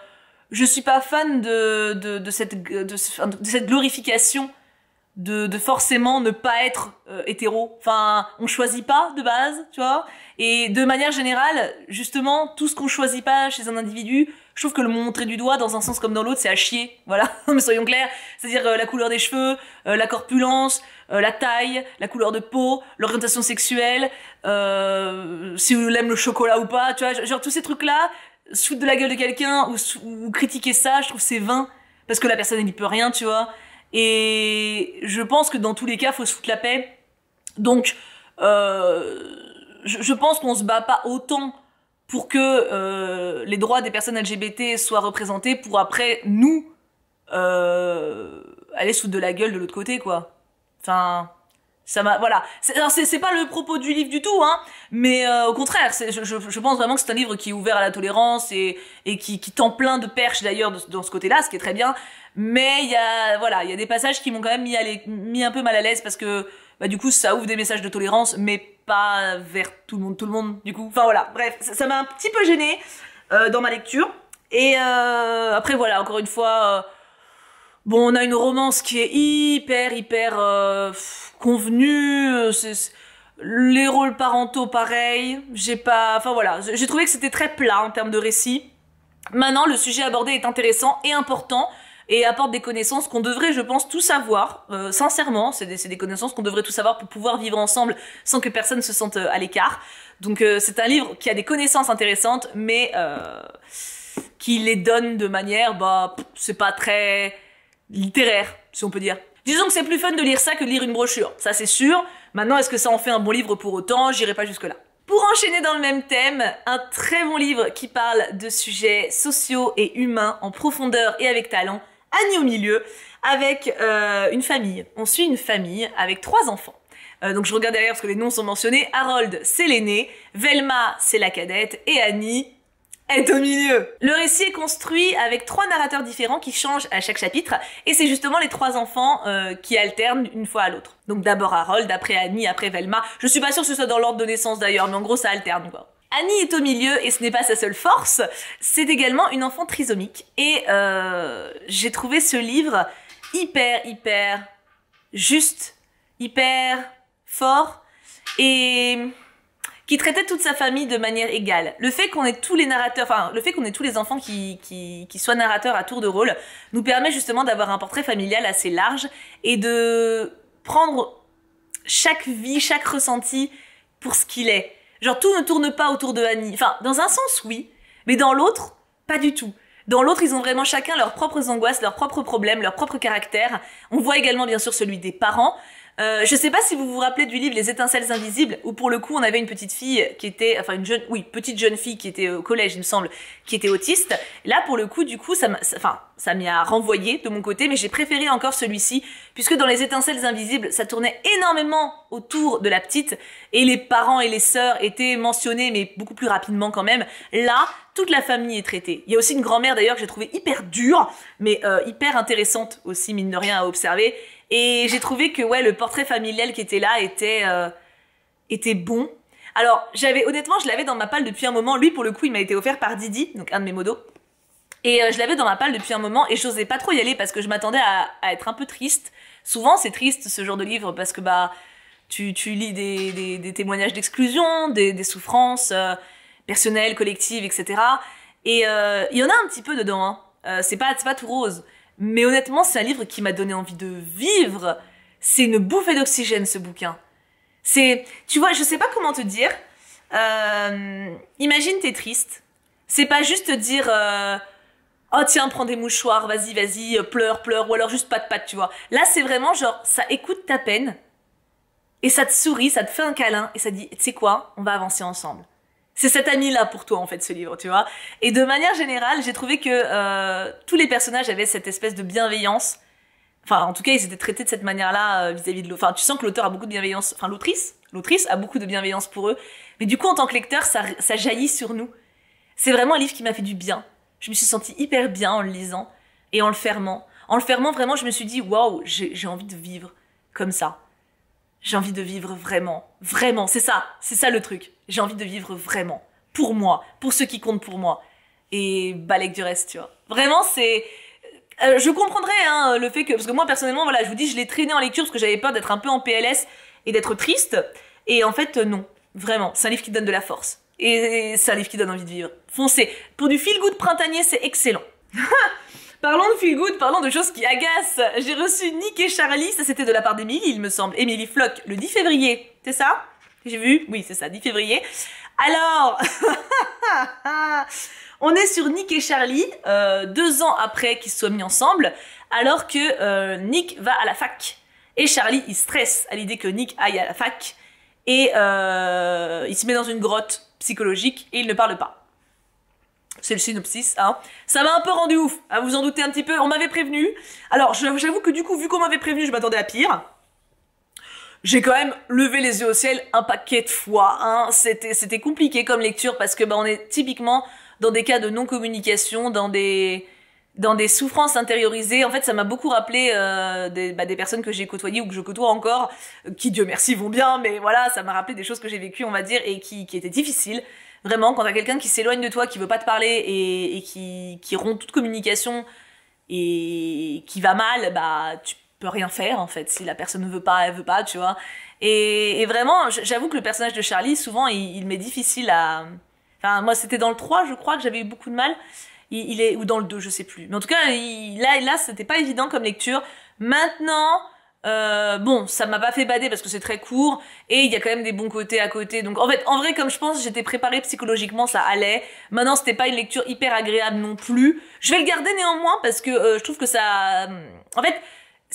S1: je suis pas fan de, cette, glorification de, de forcément ne pas être euh, hétéro. Enfin, on choisit pas de base, tu vois. Et de manière générale, justement, tout ce qu'on choisit pas chez un individu, je trouve que le montrer du doigt dans un sens comme dans l'autre, c'est à chier. Voilà, <laughs> mais soyons clairs. C'est-à-dire euh, la couleur des cheveux, euh, la corpulence, la taille, la couleur de peau, l'orientation sexuelle, si vous aimez le chocolat ou pas, tu vois, genre tous ces trucs-là, foutre de la gueule de quelqu'un ou, ou critiquer ça, je trouve c'est vain parce que la personne elle n'y peut rien, tu vois. Et je pense que dans tous les cas, faut se foutre la paix. Donc, euh, je, pense qu'on se bat pas autant pour que euh, les droits des personnes LGBT soient représentés pour après nous euh, aller sous de la gueule de l'autre côté, quoi. Enfin, ça m'a voilà c'est pas le propos du livre du tout hein mais euh, au contraire je, pense vraiment que c'est un livre qui est ouvert à la tolérance et qui, qui tend plein de perches d'ailleurs dans ce côté là ce qui est très bien mais il y a voilà il y a des passages qui m'ont quand même mis, mis un peu mal à l'aise parce que bah du coup ça ouvre des messages de tolérance mais pas vers tout le monde tout le monde du coup. Enfin voilà. Bref ça m'a un petit peu gêné euh, dans ma lecture. Et euh, après voilà encore une fois euh, bon on a une romance qui est hyper hyper convenue les rôles parentaux pareil. J'ai pas voilà. J'ai trouvé que c'était très plat en termes de récit. Maintenant le sujet abordé est intéressant et important et apporte des connaissances qu'on devrait, je pense, tout savoir. Euh, sincèrement, c'est des, connaissances qu'on devrait tout savoir pour pouvoir vivre ensemble sans que personne se sente euh, à l'écart. Donc euh, c'est un livre qui a des connaissances intéressantes, mais qui les donne de manière, bah, c'est pas très littéraire, si on peut dire. Disons que c'est plus fun de lire ça que de lire une brochure, ça c'est sûr. Maintenant, est-ce que ça en fait un bon livre pour autant? J'irai pas jusque-là. Pour enchaîner dans le même thème, un très bon livre qui parle de sujets sociaux et humains en profondeur et avec talent, Annie au milieu, avec euh, une famille. On suit une famille avec trois enfants. Euh, donc je regarde derrière parce que les noms sont mentionnés. Harold, c'est l'aîné, Velma, c'est la cadette, et Annie est au milieu. Le récit est construit avec trois narrateurs différents qui changent à chaque chapitre, et c'est justement les trois enfants euh, qui alternent une fois à l'autre. Donc d'abord Harold, après Annie, après Velma. Je suis pas sûre que ce soit dans l'ordre de naissance d'ailleurs, mais en gros ça alterne quoi. Annie est au milieu et ce n'est pas sa seule force, c'est également une enfant trisomique. Et euh, j'ai trouvé ce livre hyper, hyper juste, hyper fort et qui traitait toute sa famille de manière égale. Le fait qu'on ait tous les narrateurs, enfin enfants qui soient narrateurs à tour de rôle, nous permet justement d'avoir un portrait familial assez large et de prendre chaque vie, chaque ressenti pour ce qu'il est. Genre tout ne tourne pas autour de Annie. Enfin, dans un sens oui, mais dans l'autre, pas du tout. Dans l'autre, ils ont vraiment chacun leurs propres angoisses, leurs propres problèmes, leur propre caractère. On voit également bien sûr celui des parents, euh, je sais pas si vous vous rappelez du livre Les étincelles invisibles, où pour le coup on avait une petite fille qui était, enfin une jeune, oui, petite jeune fille qui était au collège, il me semble, qui était autiste. Là pour le coup, du coup, ça, enfin, ça m'y a renvoyé de mon côté, mais j'ai préféré encore celui-ci, puisque dans Les étincelles invisibles, ça tournait énormément autour de la petite, et les parents et les sœurs étaient mentionnés, mais beaucoup plus rapidement quand même. Là, toute la famille est traitée. Il y a aussi une grand-mère d'ailleurs que j'ai trouvé hyper dure, mais euh, hyper intéressante aussi, mine de rien, à observer. Et j'ai trouvé que ouais, le portrait familial qui était là était euh, était bon. Alors, j'avais honnêtement, je l'avais dans ma palle depuis un moment. Lui, pour le coup, il m'a été offert par Didi, donc un de mes modos. Et euh, je l'avais dans ma palle depuis un moment et j'osais pas trop y aller parce que je m'attendais à, être un peu triste. Souvent, c'est triste ce genre de livre parce que bah tu, tu lis des, des, témoignages d'exclusion, des, des souffrances euh, personnelles, collectives, etc. Et il y en a un petit peu dedans. Hein. c'est pas pas tout rose. Mais honnêtement, c'est un livre qui m'a donné envie de vivre. C'est une bouffée d'oxygène, ce bouquin. C'est, tu vois, je sais pas comment te dire. Euh, imagine t'es triste. C'est pas juste dire, euh, oh tiens, prends des mouchoirs, vas-y, vas-y, pleure, pleure, ou alors juste pas de patte, tu vois. Là, c'est vraiment genre, ça écoute ta peine, et ça te sourit, ça te fait un câlin, et ça dit, tu sais quoi, on va avancer ensemble c'est cet ami-là pour toi en fait ce livre, tu vois. Et de manière générale, j'ai trouvé que euh, tous les personnages avaient cette espèce de bienveillance. Enfin, en tout cas, ils étaient traités de cette manière-là euh, vis-à-vis de l'auteur. Enfin, tu sens que l'auteur a beaucoup de bienveillance. Enfin, l'autrice, l'autrice a beaucoup de bienveillance pour eux. Mais du coup, en tant que lecteur, ça, ça jaillit sur nous. C'est vraiment un livre qui m'a fait du bien. Je me suis sentie hyper bien en le lisant et en le fermant. En le fermant, vraiment, je me suis dit, waouh, j'ai envie de vivre comme ça j'ai envie de vivre vraiment. Vraiment, c'est ça, c'est ça le truc. J'ai envie de vivre vraiment. Pour moi, pour ceux qui comptent pour moi. Et balèque du reste, tu vois. Vraiment, c'est... Euh, je comprendrais hein, le fait que parce que moi personnellement voilà je vous dis je l'ai traîné en lecture parce que j'avais peur d'être un peu en PLS et d'être triste et en fait euh, non vraiment c'est un livre qui donne de la force et c'est un livre qui donne envie de vivre foncez pour du feel good printanier c'est excellent <laughs> Parlons de feel good, parlons de choses qui agacent. J'ai reçu Nick et Charlie, ça c'était de la part d'Emily, il me semble. Emily Flock, le 10 février, c'est ça? J'ai vu Oui, c'est ça, 10 février. Alors, <laughs> on est sur Nick et Charlie, euh, deux ans après qu'ils se soient mis ensemble, alors que euh, Nick va à la fac. Et Charlie, il stresse à l'idée que Nick aille à la fac, et euh, il se met dans une grotte psychologique, et il ne parle pas. C'est le synopsis, hein. Ça m'a un peu rendu ouf, à vous en doutez un petit peu, on m'avait prévenu. Alors, j'avoue que du coup, vu qu'on m'avait prévenu, je m'attendais à pire j'ai quand même levé les yeux au ciel un paquet de fois. Hein. C'était, compliqué comme lecture parce que bah, on est typiquement dans des cas de non-communication, dans des, souffrances intériorisées. En fait, ça m'a beaucoup rappelé euh, des, bah, des personnes que j'ai côtoyées ou que je côtoie encore, qui, Dieu merci, vont bien, mais voilà, ça m'a rappelé des choses que j'ai vécues, on va dire, et qui, étaient difficiles. Vraiment, quand t'as quelqu'un qui s'éloigne de toi, qui veut pas te parler et, qui rompt toute communication et qui va mal, bah tu peux rien faire en fait. Si la personne ne veut pas, elle veut pas, tu vois. Et, et vraiment, j'avoue que le personnage de Charlie, souvent, il, m'est difficile à. Enfin, moi, c'était dans le 3, je crois, que j'avais eu beaucoup de mal. Il, il, est ou dans le 2, je sais plus. Mais en tout cas, il, là, là, c'était pas évident comme lecture. Maintenant, euh, bon, ça m'a pas fait bader parce que c'est très court et il y a quand même des bons côtés à côté. Donc en fait, en vrai, comme je pense, j'étais préparée psychologiquement, ça allait. Maintenant, c'était pas une lecture hyper agréable non plus. Je vais le garder néanmoins parce que euh, je trouve que ça, en fait,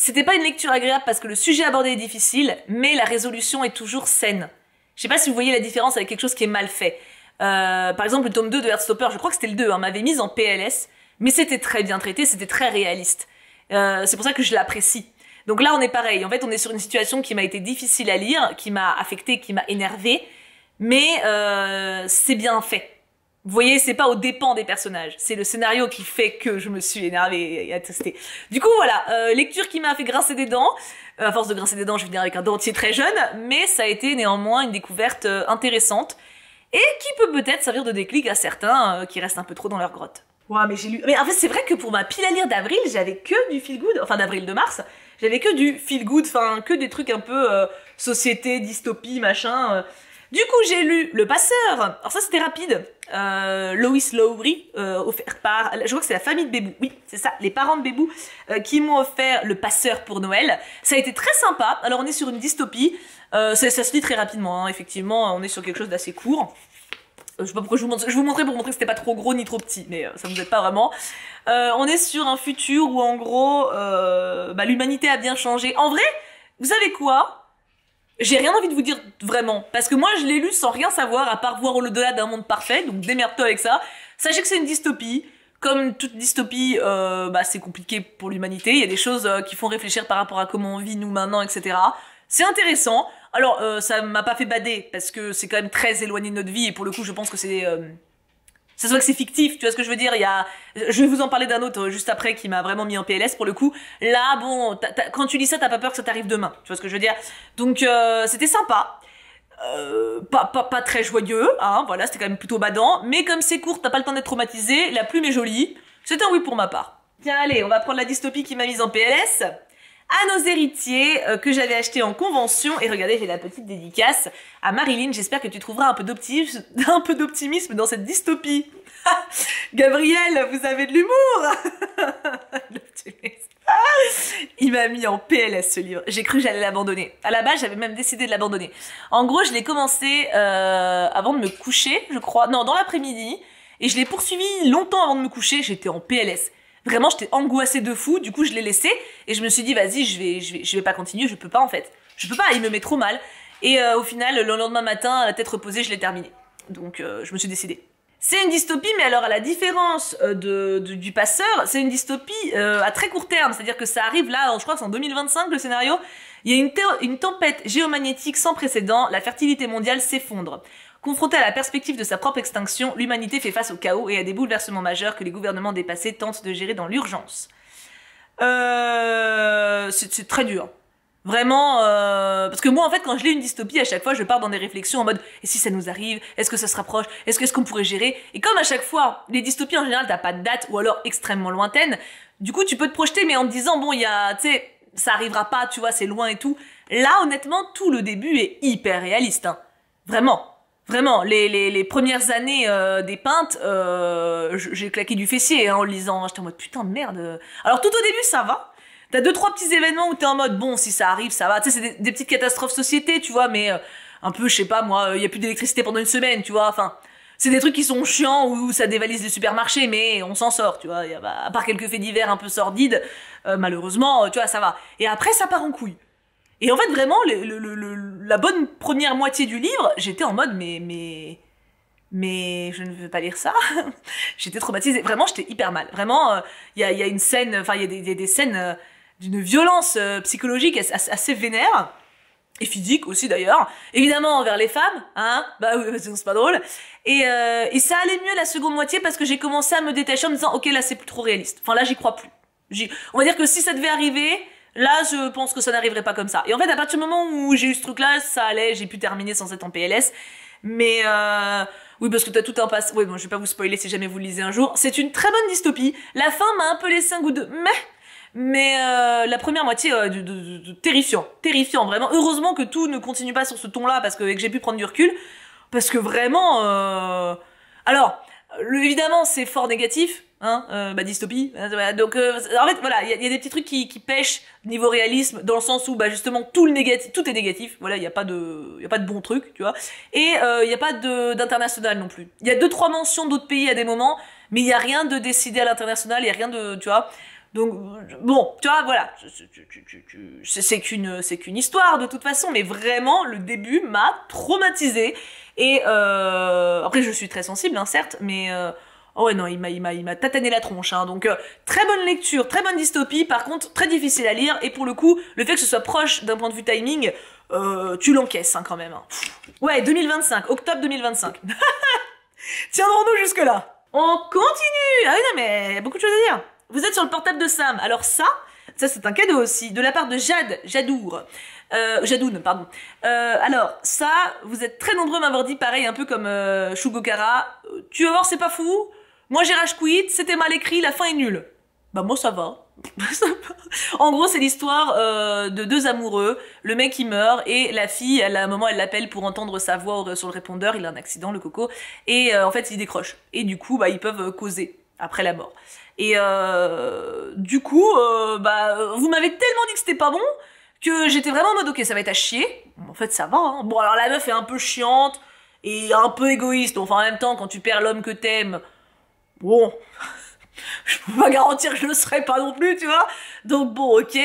S1: c'était pas une lecture agréable parce que le sujet abordé est difficile, mais la résolution est toujours saine. Je sais pas si vous voyez la différence avec quelque chose qui est mal fait. Euh, par exemple, le tome 2 de Heartstopper, je crois que c'était le 2, hein, m'avait mise en PLS, mais c'était très bien traité, c'était très réaliste. Euh, c'est pour ça que je l'apprécie. Donc là, on est pareil. En fait, on est sur une situation qui m'a été difficile à lire, qui m'a affecté, qui m'a énervé, mais euh, c'est bien fait. Vous voyez, c'est pas au dépens des personnages, c'est le scénario qui fait que je me suis énervée et attestée. Du coup, voilà, euh, lecture qui m'a fait grincer des dents. Euh, à force de grincer des dents, je vais venir avec un dentier très jeune, mais ça a été néanmoins une découverte euh, intéressante et qui peut peut-être servir de déclic à certains qui restent un peu trop dans leur grotte. Ouais, mais j'ai lu. Mais en fait, c'est vrai que pour ma pile à lire d'avril, j'avais que du feel good, enfin d'avril de mars, j'avais que du feel good, enfin que des trucs un peu société, dystopie, machin. Du coup, j'ai lu Le Passeur. Alors ça, c'était rapide. Euh, Lois Lowry, euh, par, je crois que c'est la famille de Bébou. Oui, c'est ça, les parents de Bébou euh, qui m'ont offert Le Passeur pour Noël. Ça a été très sympa. Alors on est sur une dystopie. Euh, ça, se lit très rapidement. Hein. Effectivement, on est sur quelque chose d'assez court. Euh, je sais pas pourquoi je vous montre. Je vous montrais pour montrer que c'était pas trop gros ni trop petit, mais ça vous aide pas vraiment. on est sur un futur où en gros, bah, l'humanité a bien changé. En vrai, vous savez quoi? J'ai rien envie de vous dire vraiment, parce que moi je l'ai lu sans rien savoir, à part voir au-delà d'un monde parfait, donc démerde-toi avec ça. Sachez que c'est une dystopie. Comme toute dystopie, euh, bah, c'est compliqué pour l'humanité. Il y a des choses euh, qui font réfléchir par rapport à comment on vit nous maintenant, etc. C'est intéressant. Alors, euh, ça m'a pas fait bader, parce que c'est quand même très éloigné de notre vie, et pour le coup, je pense que c'est euh, ça se voit que c'est fictif, tu vois ce que je veux dire Il y a, je vais vous en parler d'un autre euh, juste après qui m'a vraiment mis en PLS pour le coup. Là, bon, quand tu lis ça, t'as pas peur que ça t'arrive demain, tu vois ce que je veux dire Donc euh, c'était sympa. Euh, pas, pas, pas très joyeux, hein, voilà, c'était quand même plutôt badant, mais comme c'est court, t'as pas le temps d'être traumatisé, la plume est jolie, c'est un oui pour ma part. Tiens, allez, on va prendre la dystopie qui m'a mise en PLS à nos héritiers euh, que j'avais acheté en convention. Et regardez, j'ai la petite dédicace à Marilyn. J'espère que tu trouveras un peu <laughs> d'optimisme, dans cette dystopie. <laughs> Gabriel, vous avez de l'humour <laughs> Il m'a mis en PLS ce livre. J'ai cru que j'allais l'abandonner. À la base, j'avais même décidé de l'abandonner. En gros, je l'ai commencé euh, avant de me coucher, je crois. Non, dans l'après-midi. Et je l'ai poursuivi longtemps avant de me coucher. J'étais en PLS. Vraiment, j'étais angoissée de fou. Du coup, je l'ai laissé et je me suis dit, vas-y, je vais, je vais, vais pas continuer. Je peux pas en fait. Je peux pas. Il me met trop mal. Et euh, au final, le lendemain matin, la tête reposée, je l'ai terminé. Donc, euh, je me suis décidée. C'est une dystopie, mais alors à la différence euh, du passeur, c'est une dystopie euh, à très court terme. C'est-à-dire que ça arrive là, je crois que c'est en 2025 le scénario. Il y a une tempête géomagnétique sans précédent. La fertilité mondiale s'effondre. Confrontée à la perspective de sa propre extinction, l'humanité fait face au chaos et à des bouleversements majeurs que les gouvernements dépassés tentent de gérer dans l'urgence. Euh, c'est très dur. Vraiment, euh, parce que moi en fait quand je lis une dystopie à chaque fois je pars dans des réflexions en mode et si ça nous arrive, est-ce que ça se rapproche, est-ce qu'est-ce qu'on pourrait gérer? Et comme à chaque fois les dystopies en général t'as pas de date ou alors extrêmement lointaine, du coup tu peux te projeter mais en te disant bon il y a, tu sais, ça arrivera pas, tu vois, c'est loin et tout. Là honnêtement tout le début est hyper réaliste, hein. vraiment. Vraiment, les, les, premières années euh, des peintes, euh, j'ai claqué du fessier hein, en lisant. J'étais en mode putain de merde. Alors tout au début ça va, T'as deux, trois petits événements où t'es en mode, bon, si ça arrive, ça va. Tu sais, c'est des, petites catastrophes société, tu vois, mais euh, un peu, je sais pas, moi, il y a plus d'électricité pendant une semaine, tu vois. Enfin, c'est des trucs qui sont chiants où ça dévalise les supermarchés, mais on s'en sort, tu vois. Y à part quelques faits divers un peu sordides, malheureusement, tu vois, ça va. Et après, ça part en couille. Et en fait, vraiment, la bonne première moitié du livre, j'étais en mode, mais, mais, mais je ne veux pas lire ça. <laughs> j'étais traumatisée. Vraiment, j'étais hyper mal. Vraiment, il euh, y, a, une scène, enfin, il y a des, scènes d'une violence euh, psychologique assez, vénère et physique aussi d'ailleurs, évidemment envers les femmes, hein, bah oui, c'est pas drôle. Et, euh, et ça allait mieux la seconde moitié parce que j'ai commencé à me détacher en me disant, ok, là c'est plus trop réaliste. Enfin là j'y crois plus. On va dire que si ça devait arriver, là je pense que ça n'arriverait pas comme ça. Et en fait à partir du moment où j'ai eu ce truc-là, ça allait, j'ai pu terminer sans être en PLS. Mais euh, oui, parce que t'as tout un passe. Oui, bon, je vais pas vous spoiler si jamais vous le lisez un jour. C'est une très bonne dystopie. La fin m'a un peu laissé un goût de mais mais euh, la première moitié, euh, terrifiant, terrifiant vraiment. Heureusement que tout ne continue pas sur ce ton-là parce que, que j'ai pu prendre du recul, parce que vraiment. Euh... Alors, évidemment, c'est fort négatif, hein, euh, bah dystopie. Donc, euh, en fait, voilà, il y, a des petits trucs qui, pêchent niveau réalisme dans le sens où, bah justement, tout le tout est négatif. Voilà, il y a pas de, il a pas de bon truc, tu vois. Et il y a pas d'international non plus. Il y a deux trois mentions d'autres pays à des moments, mais il y a rien de décidé à l'international, il y a rien de, tu vois. Donc bon, tu vois, voilà, c'est qu'une c'est qu'une histoire de toute façon, mais vraiment le début m'a traumatisé. Et euh, après, je suis très sensible, hein, certes, mais euh, oh ouais non, il m'a il tatané la tronche. Hein, donc euh, très bonne lecture, très bonne dystopie. Par contre, très difficile à lire. Et pour le coup, le fait que ce soit proche d'un point de vue timing, euh, tu l'encaisses hein, quand même. Hein. Ouais, 2025, octobre 2025. <laughs> Tiendrons-nous jusque là. On continue. Ah oui non mais beaucoup de choses à dire. Vous êtes sur le portable de Sam. Alors ça, ça c'est un cadeau aussi, de la part de Jade, Jadour. Euh, Jadoun, pardon. Alors, ça, vous êtes très nombreux à m'avoir dit pareil, un peu comme Shugokara. Tu vas voir, c'est pas fou. Moi, j'ai rage c'était mal écrit, la fin est nulle. Bah, moi, <laughs> ça va. en gros, c'est l'histoire euh, de deux amoureux. Le mec, il meurt et la fille, à un moment, elle l'appelle pour entendre sa voix sur le répondeur. Il a un accident, le coco. Et en fait, il décroche. Et du coup, bah, ils peuvent causer après la mort. Et euh, du coup, euh, bah, vous m'avez tellement dit que c'était pas bon que j'étais vraiment en mode ok, ça va être à chier. En fait, ça va. Hein. Bon, alors la meuf est un peu chiante et un peu égoïste. Enfin, en même temps, quand tu perds l'homme que t'aimes, bon, <laughs> je peux pas garantir que je le serai pas non plus, tu vois. Donc bon, ok.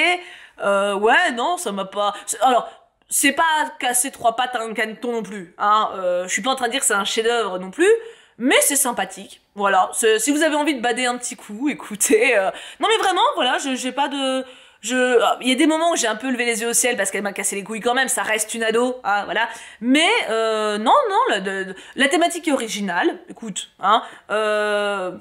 S1: Euh, ouais, non, ça m'a pas. Alors, c'est pas casser trois pattes à un caneton non plus. Hein. Euh, je suis pas en train de dire que c'est un chef-d'œuvre non plus mais c'est sympathique. Voilà, si vous avez envie de bader un petit coup, <laughs> écoutez. Euh, non mais vraiment, voilà, j'ai pas de je il y a des moments où j'ai un peu levé les yeux au ciel parce qu'elle m'a cassé les couilles quand même, ça reste une ado, hein, voilà. Mais euh, non non, la, thématique est originale. Écoute, hein euh,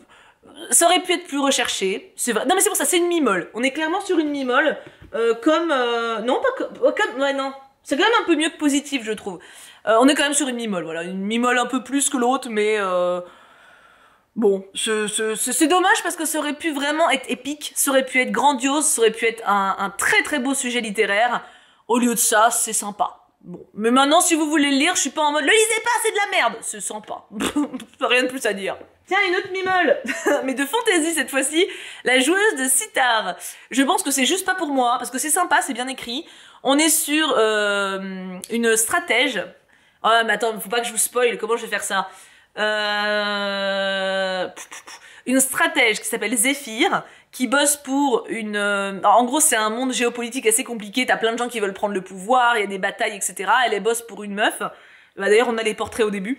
S1: ça aurait pu être plus recherché, c'est vrai. Non mais c'est pour ça, c'est une mimole. On est clairement sur une mimole euh, comme euh, non pas comme, comme ouais non, c'est quand même un peu mieux que positif, je trouve. Euh, on est quand même sur une mimole, voilà, une mimole un peu plus que l'autre, mais euh, bon, c'est dommage parce que ça aurait pu vraiment être épique, ça aurait pu être grandiose, ça aurait pu être un, très très beau sujet littéraire. Au lieu de ça, c'est sympa. Bon, mais maintenant, si vous voulez le lire, je suis pas en mode le lisez pas, c'est de la merde. C'est sympa. <laughs> Rien de plus à dire. Tiens, une autre mimole, <laughs> mais de fantaisie cette fois-ci, la joueuse de sitar. Je pense que c'est juste pas pour moi, parce que c'est sympa, c'est bien écrit. On est sur euh, une stratège Oh, mais attends, faut pas que je vous spoil, comment je vais faire ça? Euh... Une stratège qui s'appelle Zephyr, qui bosse pour une... Euh, en gros, c'est un monde géopolitique assez compliqué, t'as plein de gens qui veulent prendre le pouvoir, il y a des batailles, etc. Elle est bosse pour une meuf. Bah, d'ailleurs, on a les portraits au début.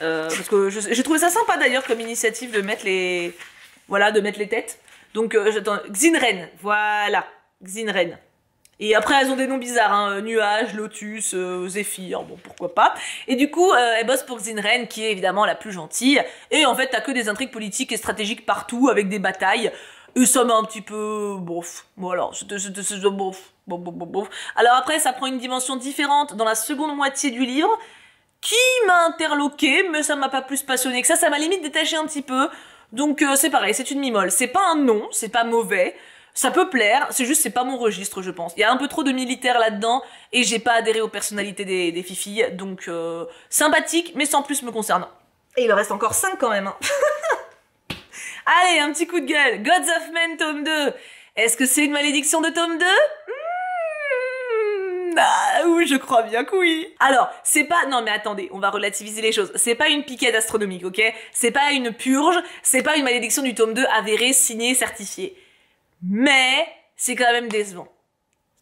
S1: Euh, parce que j'ai trouvé ça sympa d'ailleurs comme initiative de mettre les... Voilà, de mettre les têtes. Donc, j'attends... Xinren, voilà. Xinren. Et après, elles ont des noms bizarres, hein, Nuage, Lotus, euh, Zéphyr, bon, pourquoi pas. Et du coup, euh, elle bosse pour Zinren, qui est évidemment la plus gentille. Et en fait, t'as que des intrigues politiques et stratégiques partout, avec des batailles. Et ça m'a un petit peu... Bof. Voilà, c'était... bof. Bof, bof, bof, bof. Alors après, ça prend une dimension différente dans la seconde moitié du livre, qui m'a interloqué, mais ça m'a pas plus passionné que ça. Ça m'a limite détaché un petit peu. Donc euh, c'est pareil, c'est une mimole. C'est pas un non, c'est pas mauvais. Ça peut plaire, c'est juste c'est pas mon registre, je pense. Il y a un peu trop de militaires là-dedans et j'ai pas adhéré aux personnalités des, des fifilles, donc euh, sympathique, mais sans plus me concernant. Et il reste encore 5 quand même. Hein. <laughs> Allez, un petit coup de gueule. Gods of Men, tome 2. Est-ce que c'est une malédiction de tome 2 Hmm, ah, oui, je crois bien que oui. Alors, c'est pas... Non mais attendez, on va relativiser les choses. C'est pas une piquette astronomique, ok? C'est pas une purge, c'est pas une malédiction du tome 2 avérée, signée, certifiée. Mais c'est quand même décevant.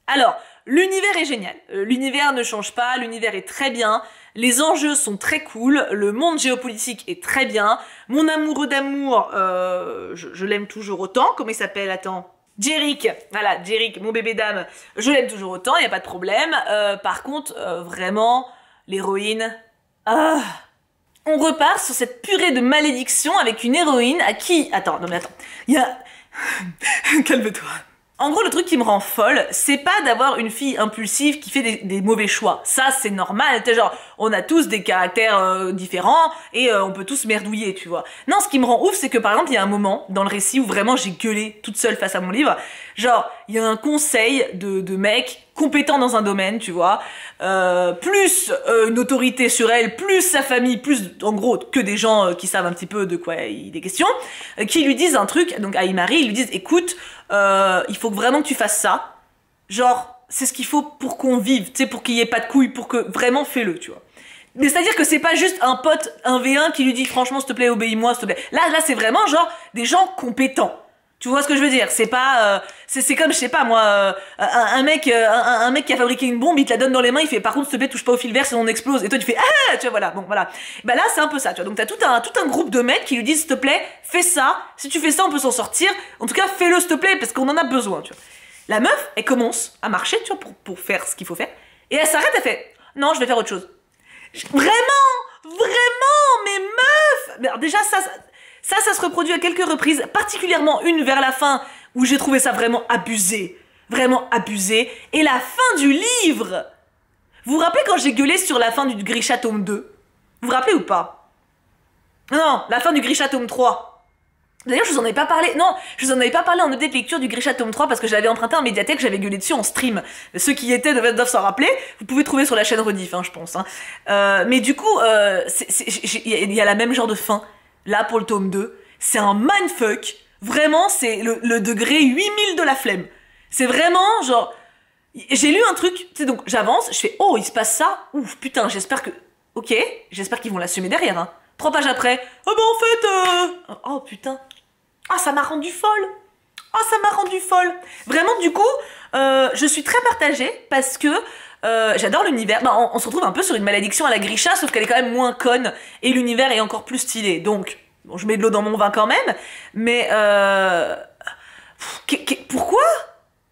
S1: Alors, l'univers est génial. Euh, l'univers ne change pas, l'univers est très bien. Les enjeux sont très cool, le monde géopolitique est très bien. Mon amoureux d'amour, euh, je, l'aime toujours autant. Comment il s'appelle? Attends. Jerick, voilà, Jerick, mon bébé dame, je l'aime toujours autant, il y a pas de problème. Euh, par contre, vraiment, l'héroïne, ah, on repart sur cette purée de malédiction avec une héroïne à qui, attends, non mais attends, il y a, <laughs> calme-toi. En gros, le truc qui me rend folle, c'est pas d'avoir une fille impulsive qui fait des, mauvais choix. Ça, c'est normal. T'es genre, on a tous des caractères euh, différents et euh, on peut tous merdouiller, tu vois. Non, ce qui me rend ouf, c'est que par exemple, il y a un moment dans le récit où vraiment j'ai gueulé toute seule face à mon livre. Genre, il y a un conseil de, mec compétent dans un domaine, tu vois, euh, plus euh, une autorité sur elle, plus sa famille, plus en gros que des gens qui savent un petit peu de quoi il est question, qui lui disent un truc, donc à Imari, ils lui disent, écoute, euh, il faut vraiment que tu fasses ça, genre, c'est ce qu'il faut pour qu'on vive, tu sais, pour qu'il y ait pas de couilles, pour que vraiment fais-le, tu vois. Mais c'est-à-dire que c'est pas juste un pote, un V1 qui lui dit franchement s'il te plaît obéis-moi s'il te plaît. Là là c'est vraiment genre des gens compétents. Tu vois ce que je veux dire? C'est pas euh, c'est comme je sais pas moi euh, un, mec euh, un, mec qui a fabriqué une bombe, il te la donne dans les mains, il fait par contre s'il te plaît touche pas au fil vert sinon on explose et toi tu fais ah tu vois voilà bon voilà. Bah là c'est un peu ça tu vois. Donc t'as tout un tout un groupe de mecs qui lui disent s'il te plaît fais ça. Si tu fais ça on peut s'en sortir. En tout cas fais-le s'il te plaît parce qu'on en a besoin tu vois. La meuf elle commence à marcher tu vois pour pour faire ce qu'il faut faire et elle s'arrête elle fait non je vais faire autre chose. Vraiment Vraiment Mais meuf Mais alors déjà, ça, ça, ça se reproduit à quelques reprises, particulièrement une vers la fin, où j'ai trouvé ça vraiment abusé. Vraiment abusé. Et la fin du livre Vous vous rappelez quand j'ai gueulé sur la fin du Grisha tome 2 Vous vous rappelez ou pas? Non, la fin du Grisha tome 3. D'ailleurs, je vous en avais pas parlé. Non, je vous en avais pas parlé en update lecture du Grisha tome 3 parce que je l'avais emprunté en médiathèque, j'avais gueulé dessus en stream. Ceux qui étaient doivent s'en rappeler. Vous pouvez trouver sur la chaîne Rediff, hein, je pense. Hein. Euh, mais du coup, euh, il y a la même genre de fin. Là, pour le tome 2, c'est un mindfuck. Vraiment, c'est le, degré 8000 de la flemme. C'est vraiment genre... J'ai lu un truc, tu sais, donc j'avance, je fais « Oh, il se passe ça? Ouf, putain, j'espère que... Ok, j'espère qu'ils vont l'assumer derrière, hein. Trois pages après, « Oh bah en fait... euh... Oh putain. Ah, ça m'a rendu folle Oh, ça m'a rendu folle Vraiment, du coup, euh, je suis très partagée parce que euh, j'adore l'univers. Bah, on, se retrouve un peu sur une malédiction à la Grisha, sauf qu'elle est quand même moins conne et l'univers est encore plus stylé. Donc, je mets de l'eau dans mon vin quand même, mais euh... pourquoi?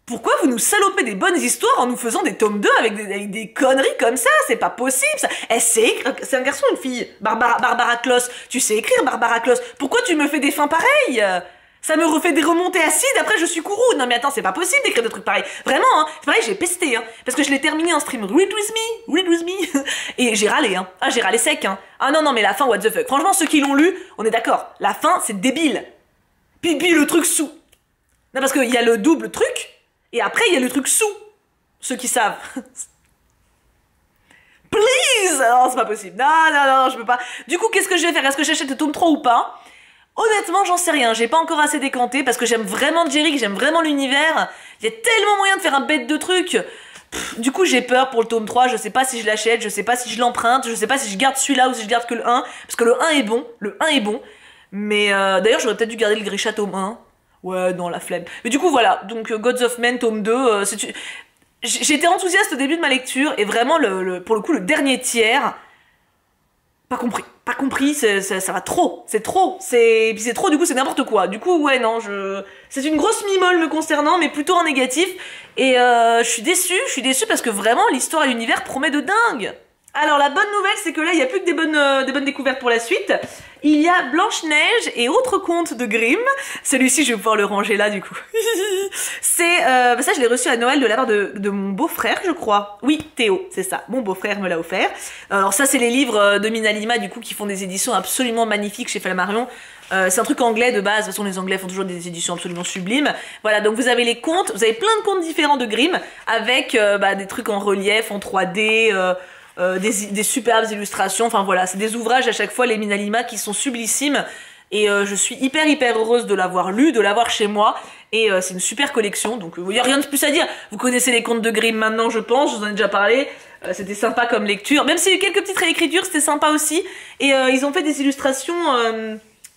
S1: Pourquoi vous nous salopez des bonnes histoires en nous faisant des tomes 2 avec des, conneries comme ça? C'est pas possible ça. Sait écrire. C'est un garçon une fille Barbara, Barbara Kloss. Tu sais écrire Barbara Kloss. Pourquoi tu me fais des fins pareilles? Ça me refait des remontées acides, après je suis courroux. Non mais attends, c'est pas possible d'écrire des trucs pareils. Vraiment, hein. C'est pareil, j'ai pesté, hein. Parce que je l'ai terminé en stream Read With Me, Read With Me. <laughs> Et j'ai râlé, hein. Ah, j'ai râlé sec, hein. Ah non, non, mais la fin, what the fuck. Franchement, ceux qui l'ont lu, on est d'accord. La fin, c'est débile. Puis, puis le truc sous. Non, parce qu'il y a le double truc, et après, il y a le truc sous. Ceux qui savent. <laughs> Please Non, c'est pas possible. Non, non, non, je peux pas. Du coup, qu'est-ce que je vais faire? Est-ce que j'achète le tome 3 ou pas? Honnêtement, j'en sais rien. J'ai pas encore assez décanté parce que j'aime vraiment Jerry, j'aime vraiment l'univers. Il y a tellement moyen de faire un bête de trucs. Pff, du coup, j'ai peur pour le tome 3. Je sais pas si je l'achète, je sais pas si je l'emprunte, je sais pas si je garde celui-là ou si je garde que le 1. Parce que le 1 est bon. Le 1 est bon. Mais euh, d'ailleurs, j'aurais peut-être dû garder le Grisha tome 1. Ouais, non, la flemme. Mais du coup, voilà. Donc, euh, Gods of Men tome 2. euh, J'étais enthousiaste au début de ma lecture et vraiment, pour le coup, le dernier tiers, pas compris. Pas compris, ça va trop. C'est trop. C'est puis c'est trop, du coup, c'est n'importe quoi. Du coup, ouais, non, je... C'est une grosse mimole me concernant, mais plutôt en négatif. Et euh, je suis déçue, je suis déçue parce que vraiment, l'histoire et l'univers promet de dingue. Alors la bonne nouvelle, c'est que là, il n'y a plus que des bonnes, euh, des bonnes découvertes pour la suite. Il y a Blanche-Neige et autres contes de Grimm. Celui-ci, je vais pouvoir le ranger là, du coup. <laughs> c'est euh, bah, ça, je l'ai reçu à Noël de la part de, de mon beau-frère, je crois. Oui, Théo, c'est ça. Mon beau-frère me l'a offert. Alors ça, c'est les livres euh, de Minalima, du coup, qui font des éditions absolument magnifiques chez Flammarion. Euh, c'est un truc anglais de base, de toute façon les anglais font toujours des éditions absolument sublimes. Voilà, donc vous avez les contes, vous avez plein de contes différents de Grimm, avec euh, bah, des trucs en relief, en 3D, euh, euh, des, des superbes illustrations, enfin voilà, c'est des ouvrages à chaque fois, les Minalima, qui sont sublissimes. Et euh, je suis hyper hyper heureuse de l'avoir lu, de l'avoir chez moi. Et euh, c'est une super collection, donc il n'y a rien de plus à dire. Vous connaissez les contes de Grimm maintenant, je pense, je vous en ai déjà parlé. Euh, c'était sympa comme lecture. Même s'il y a eu quelques petites réécritures, c'était sympa aussi. Et euh, ils ont fait des illustrations euh,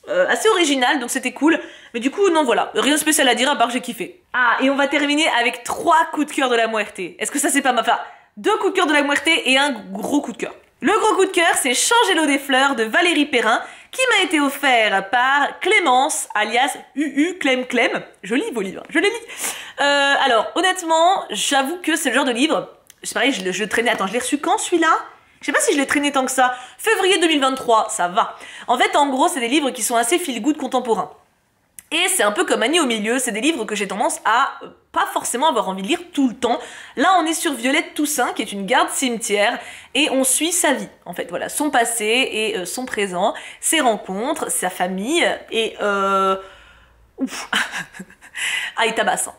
S1: euh, assez originales, donc c'était cool. Mais du coup, non, voilà, rien de spécial à dire à part j'ai kiffé. Ah, et on va terminer avec trois coups de cœur de la muerte. Est-ce que ça c'est pas ma... Enfin, deux coups de cœur de la muerte et un gros coup de cœur. Le gros coup de cœur, c'est Changer l'eau des fleurs de Valérie Perrin, qui m'a été offert par Clémence, alias UU Clem Clem. Joli vos livres, je les lis. Alors, honnêtement, j'avoue que c'est le genre de livre. C'est pareil, je je traînais. Attends, je l'ai reçu quand celui-là? Je sais pas si je l'ai traîné tant que ça. Février 2023, ça va. En fait, en gros, c'est des livres qui sont assez feel-good contemporains. Et c'est un peu comme Annie au milieu, c'est des livres que j'ai tendance à euh, pas forcément avoir envie de lire tout le temps. Là, on est sur Violette Toussaint, qui est une garde cimetière, et on suit sa vie, en fait, voilà, son passé et euh, son présent, ses rencontres, sa famille, et euh... Ouf Ah, il tabasse.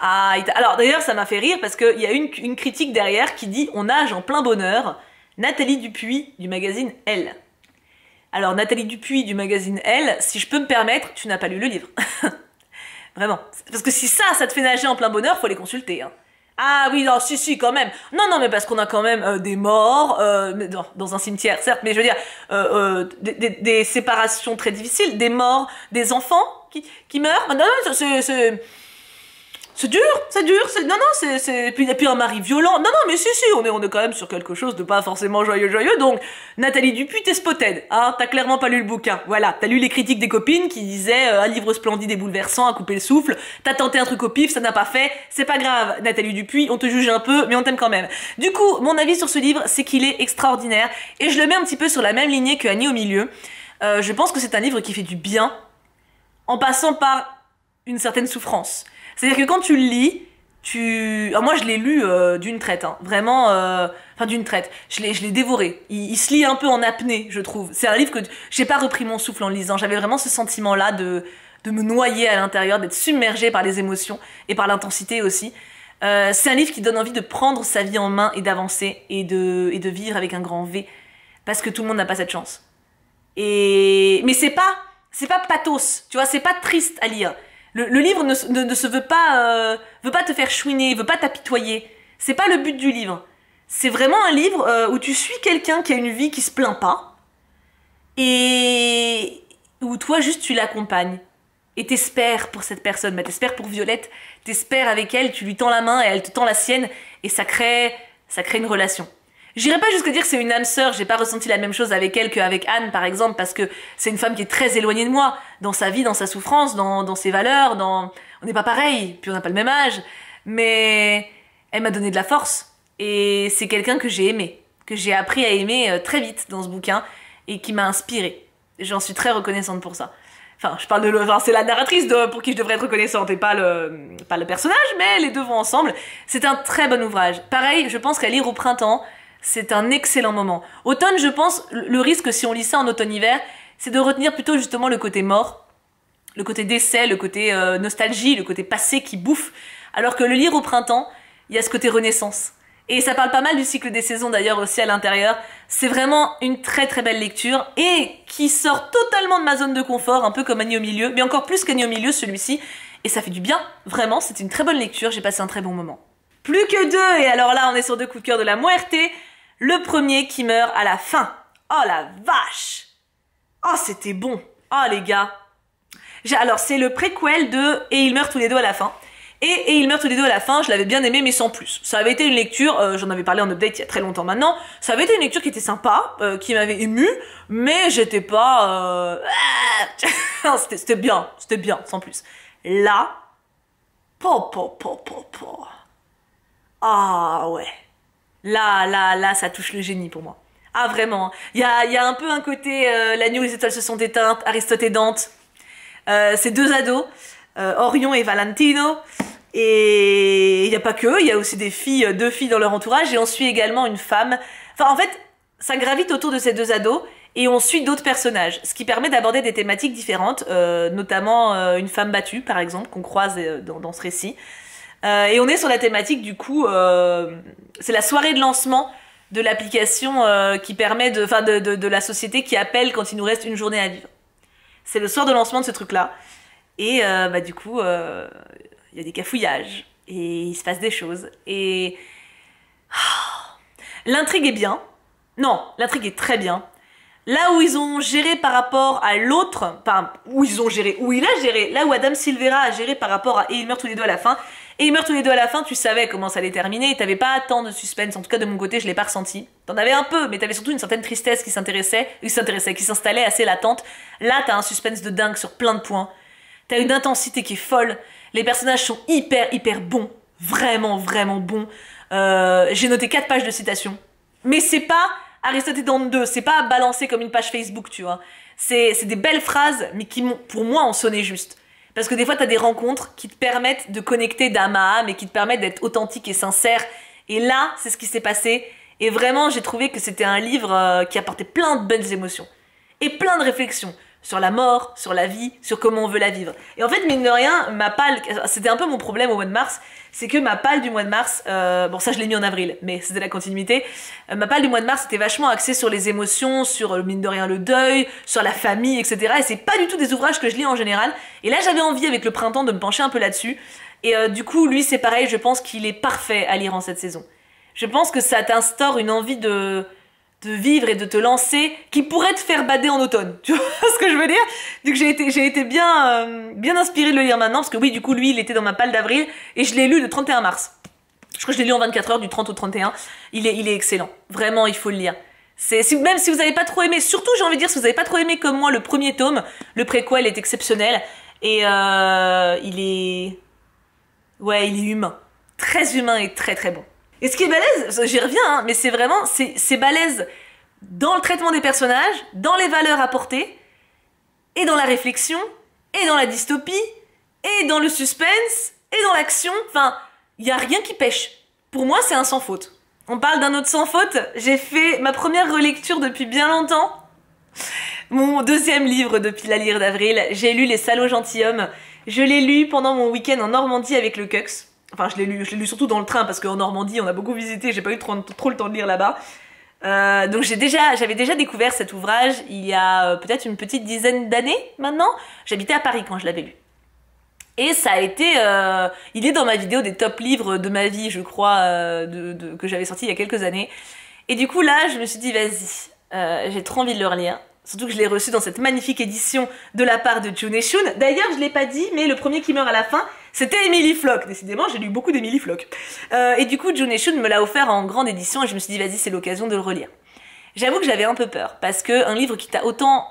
S1: Ah, Alors d'ailleurs, ça m'a fait rire parce qu'il y a une critique derrière qui dit « On nage en plein bonheur », Nathalie Dupuis du magazine Elle. Alors Nathalie Dupuis du magazine Elle, si je peux me permettre, tu n'as pas lu le livre. <laughs> Vraiment. Parce que si ça, ça te fait nager en plein bonheur, faut les consulter. Hein. Ah oui, non, si, si, quand même. Non, non, mais parce qu'on a quand même euh, des morts, euh, dans, dans un cimetière, certes, mais je veux dire, euh, euh, des, séparations très difficiles, des morts, des enfants qui, qui meurent. Non, non, c'est... c'est- dur, c'est dur, c'est non non c'est c'est puis et puis un mari violent. Non non mais si si, on est on est quand même sur quelque chose de pas forcément joyeux joyeux. Donc Nathalie Dupuis t'es spotted, hein, t'as clairement pas lu le bouquin. Voilà, t'as lu les critiques des copines qui disaient euh, un livre splendide et bouleversant à couper le souffle. T'as tenté un truc au pif, ça n'a pas fait. C'est pas grave, Nathalie Dupuis, on te juge un peu, mais on t'aime quand même. Du coup, mon avis sur ce livre, c'est qu'il est extraordinaire et je le mets un petit peu sur la même lignée que Annie au milieu. Euh, je pense que c'est un livre qui fait du bien en passant par une certaine souffrance. C'est-à-dire que quand tu le lis, tu... Alors moi je l'ai lu euh, d'une traite, hein. vraiment, euh, enfin d'une traite. Je l'ai, dévoré. Il, se lit un peu en apnée, je trouve. C'est un livre que j'ai pas repris mon souffle en lisant. J'avais vraiment ce sentiment-là de de me noyer à l'intérieur, d'être submergé par les émotions et par l'intensité aussi. Euh, c'est un livre qui donne envie de prendre sa vie en main et d'avancer et de et de vivre avec un grand V, parce que tout le monde n'a pas cette chance. Et mais c'est pas c'est pas pathos, tu vois, c'est pas triste à lire. Le, livre ne, se- veut pas euh, veut pas te faire chouiner, veut pas t'apitoyer. C'est pas le but du livre. C'est vraiment un livre euh, où tu suis quelqu'un qui a une vie qui se plaint pas et où toi juste tu l'accompagnes et t'espères pour cette personne, bah, t'espères pour Violette, t'espères avec elle, tu lui tends la main et elle te tend la sienne et ça crée ça crée une relation. J'irai pas jusqu'à dire que c'est une âme sœur, j'ai pas ressenti la même chose avec elle qu'avec Anne par exemple, parce que c'est une femme qui est très éloignée de moi, dans sa vie, dans sa souffrance, dans, ses valeurs, dans... On n'est pas pareil, puis on n'a pas le même âge, mais elle m'a donné de la force, et c'est quelqu'un que j'ai aimé, que j'ai appris à aimer euh, très vite dans ce bouquin, et qui m'a inspirée. J'en suis très reconnaissante pour ça. Enfin, je parle de... Enfin, c'est la narratrice pour qui je devrais être reconnaissante, et pas le, pas le personnage, mais les deux vont ensemble. C'est un très bon ouvrage. Pareil, je pense qu'à lire au printemps, c'est un excellent moment. Automne, je pense, le risque si on lit ça en automne-hiver, c'est de retenir plutôt justement le côté mort, le côté décès, le côté euh, nostalgie, le côté passé qui bouffe. Alors que le lire au printemps, il y a ce côté renaissance. Et ça parle pas mal du cycle des saisons d'ailleurs aussi à l'intérieur. C'est vraiment une très très belle lecture et qui sort totalement de ma zone de confort, un peu comme Annie au milieu, mais encore plus qu'Annie au milieu celui-ci. Et ça fait du bien, vraiment, c'est une très bonne lecture, j'ai passé un très bon moment. Plus que deux, et alors là on est sur deux coups de cœur de la muerte. Le premier qui meurt à la fin. Oh la vache Oh c'était bon Oh les gars Alors c'est le préquel de Et ils meurent tous les deux à la fin. Et, et ils meurent tous les deux à la fin, je l'avais bien aimé mais sans plus. Ça avait été une lecture, euh, j'en avais parlé en update il y a très longtemps maintenant, ça avait été une lecture qui était sympa, euh, qui m'avait ému, mais j'étais pas... Euh... ah, <laughs> c'était bien, c'était bien, sans plus. Là, po po po po po. Ah ouais. Là, là, là, ça touche le génie pour moi. Ah vraiment. Il y a, y a un peu un côté euh, la nuit où les étoiles se sont éteintes, Aristote et Dante. Euh, ces deux ados, euh, Orion et Valentino. Et il n'y a pas que, il y a aussi des filles, deux filles dans leur entourage. Et on suit également une femme. Enfin en fait, ça gravite autour de ces deux ados. Et on suit d'autres personnages, ce qui permet d'aborder des thématiques différentes, notamment une femme battue, par exemple, qu'on croise dans, ce récit. Euh, et on est sur la thématique, du coup, euh, c'est la soirée de lancement de l'application euh, qui permet de, enfin, de, la société qui appelle quand il nous reste une journée à vivre. C'est le soir de lancement de ce truc-là. Et bah, du coup, il y a des cafouillages, et il se passe des choses. Et. <sighs> L'intrigue est bien. Non, l'intrigue est très bien. Là où ils ont géré par rapport à l'autre, enfin, où ils ont géré, où il a géré, là où Adam Silvera a géré par rapport à, et ils meurent tous les deux à la fin, et ils meurent tous les deux à la fin, tu savais comment ça allait terminer, et t'avais pas tant de suspense, en tout cas de mon côté, je l'ai pas ressenti. T'en avais un peu, mais t'avais surtout une certaine tristesse qui s'intéressait, qui s'intéressait, qui s'installait assez latente. Là, t'as un suspense de dingue sur plein de points. T'as une intensité qui est folle. Les personnages sont hyper, hyper bons. Vraiment, vraiment bons. Euh, j'ai noté 4 pages de citations. Mais c'est pas Aristote dans deux, c'est pas balancé comme une page Facebook, tu vois. C'est des belles phrases, mais qui, pour moi, ont sonné juste. Parce que des fois, t'as des rencontres qui te permettent de connecter d'âme à âme et qui te permettent d'être authentique et sincère. Et là, c'est ce qui s'est passé. Et vraiment, j'ai trouvé que c'était un livre euh, qui apportait plein de belles émotions. Et plein de réflexions sur la mort, sur la vie, sur comment on veut la vivre. Et en fait, mine de rien, ma palle, c'était un peu mon problème au mois de mars, c'est que ma palle du mois de mars, euh, bon ça je l'ai mis en avril, mais c'était la continuité, euh, ma palle du mois de mars était vachement axée sur les émotions, sur euh, mine de rien le deuil, sur la famille, etc. Et c'est pas du tout des ouvrages que je lis en général. Et là j'avais envie avec le printemps de me pencher un peu là-dessus. Et du coup, lui c'est pareil, je pense qu'il est parfait à lire en cette saison. Je pense que ça t'instaure une envie de de vivre et de te lancer qui pourrait te faire bader en automne. <laughs> Tu vois ce que je veux dire? Donc j'ai été, j'ai été bien, euh, bien inspirée de le lire maintenant parce que oui, du coup, lui, il était dans ma palle d'avril et je l'ai lu le 31 mars. Je crois que je l'ai lu en 24 heures, du 30 au 31. Il est, il est excellent. Vraiment, il faut le lire. C'est, si, même si vous n'avez pas trop aimé, surtout j'ai envie de dire, si vous n'avez pas trop aimé comme moi le premier tome, le préquel est exceptionnel et euh, il est, ouais, il est humain, très humain et très très bon. Et ce qui est balèze, j'y reviens, hein, mais c'est vraiment, c'est balèze dans le traitement des personnages, dans les valeurs apportées, et dans la réflexion, et dans la dystopie, et dans le suspense, et dans l'action. Enfin, il y a rien qui pêche. Pour moi, c'est un sans faute. On parle d'un autre sans faute. J'ai fait ma première relecture depuis bien longtemps. Mon deuxième livre depuis la lire d'avril. J'ai lu Les Salauds Gentilhommes. Je l'ai lu pendant mon week-end en Normandie avec le Cux. Enfin, je l'ai lu, je lu surtout dans le train parce qu'en Normandie, on a beaucoup visité, j'ai pas eu trop, le temps de lire là-bas. Euh, donc j'ai déjà, j'avais déjà découvert cet ouvrage il y a euh, peut-être une petite dizaine d'années maintenant. J'habitais à Paris quand je l'avais lu. Et ça a été, euh, il est dans ma vidéo des top livres de ma vie, je crois, que j'avais sorti il y a quelques années. Et du coup là, je me suis dit vas-y, j'ai trop envie de le relire. Surtout que je l'ai reçu dans cette magnifique édition de la part de June Shun. D'ailleurs, je l'ai pas dit, mais le premier qui meurt à la fin, c'était Emily Flock. Décidément, j'ai lu beaucoup d'Emily Flock. Euh, et du coup, June Shun me l'a offert en grande édition et je me suis dit, vas-y, c'est l'occasion de le relire. J'avoue que j'avais un peu peur parce que un livre qui t'a autant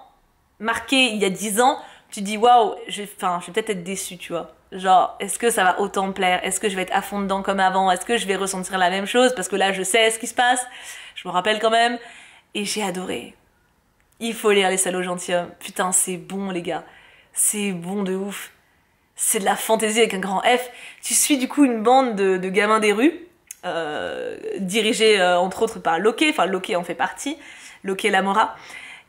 S1: marqué il y a dix ans, tu dis waouh, je, enfin, je vais peut-être être déçue, tu vois. Genre, est-ce que ça va autant plaire? Est-ce que je vais être à fond dedans comme avant? Est-ce que je vais ressentir la même chose? Parce que là, je sais ce qui se passe. Je me rappelle quand même. Et j'ai adoré. Il faut lire Les Salauds Gentilshommes. Putain, c'est bon, les gars. C'est bon de ouf. C'est de la fantaisie avec un grand F. Tu suis du coup une bande de, gamins des rues, euh, dirigés euh, entre autres par Loki. Enfin, Loki en fait partie. Loki Lamora.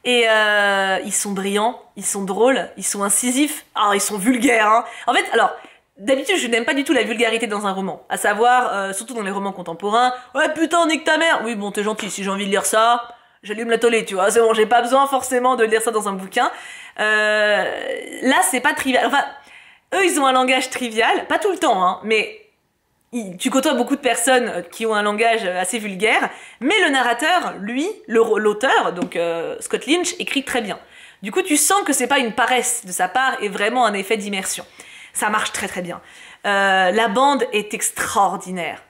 S1: Et euh, ils sont brillants, ils sont drôles, ils sont incisifs. Alors, ils sont vulgaires, hein. En fait, alors, D'habitude, je n'aime pas du tout la vulgarité dans un roman. À savoir, surtout dans les romans contemporains. Ouais, putain, nique ta mère! Oui, bon, t'es gentil, si j'ai envie de lire ça, j'allume la tollée, tu vois. C'est bon, j'ai pas besoin forcément de lire ça dans un bouquin. Là, c'est pas trivial. Enfin, eux, ils ont un langage trivial, pas tout le temps, hein, mais tu côtoies beaucoup de personnes qui ont un langage assez vulgaire, mais le narrateur, lui, l'auteur, donc euh, Scott Lynch, écrit très bien. Du coup, tu sens que c'est pas une paresse de sa part et vraiment un effet d'immersion. Ça marche très très bien. Euh, la bande est extraordinaire.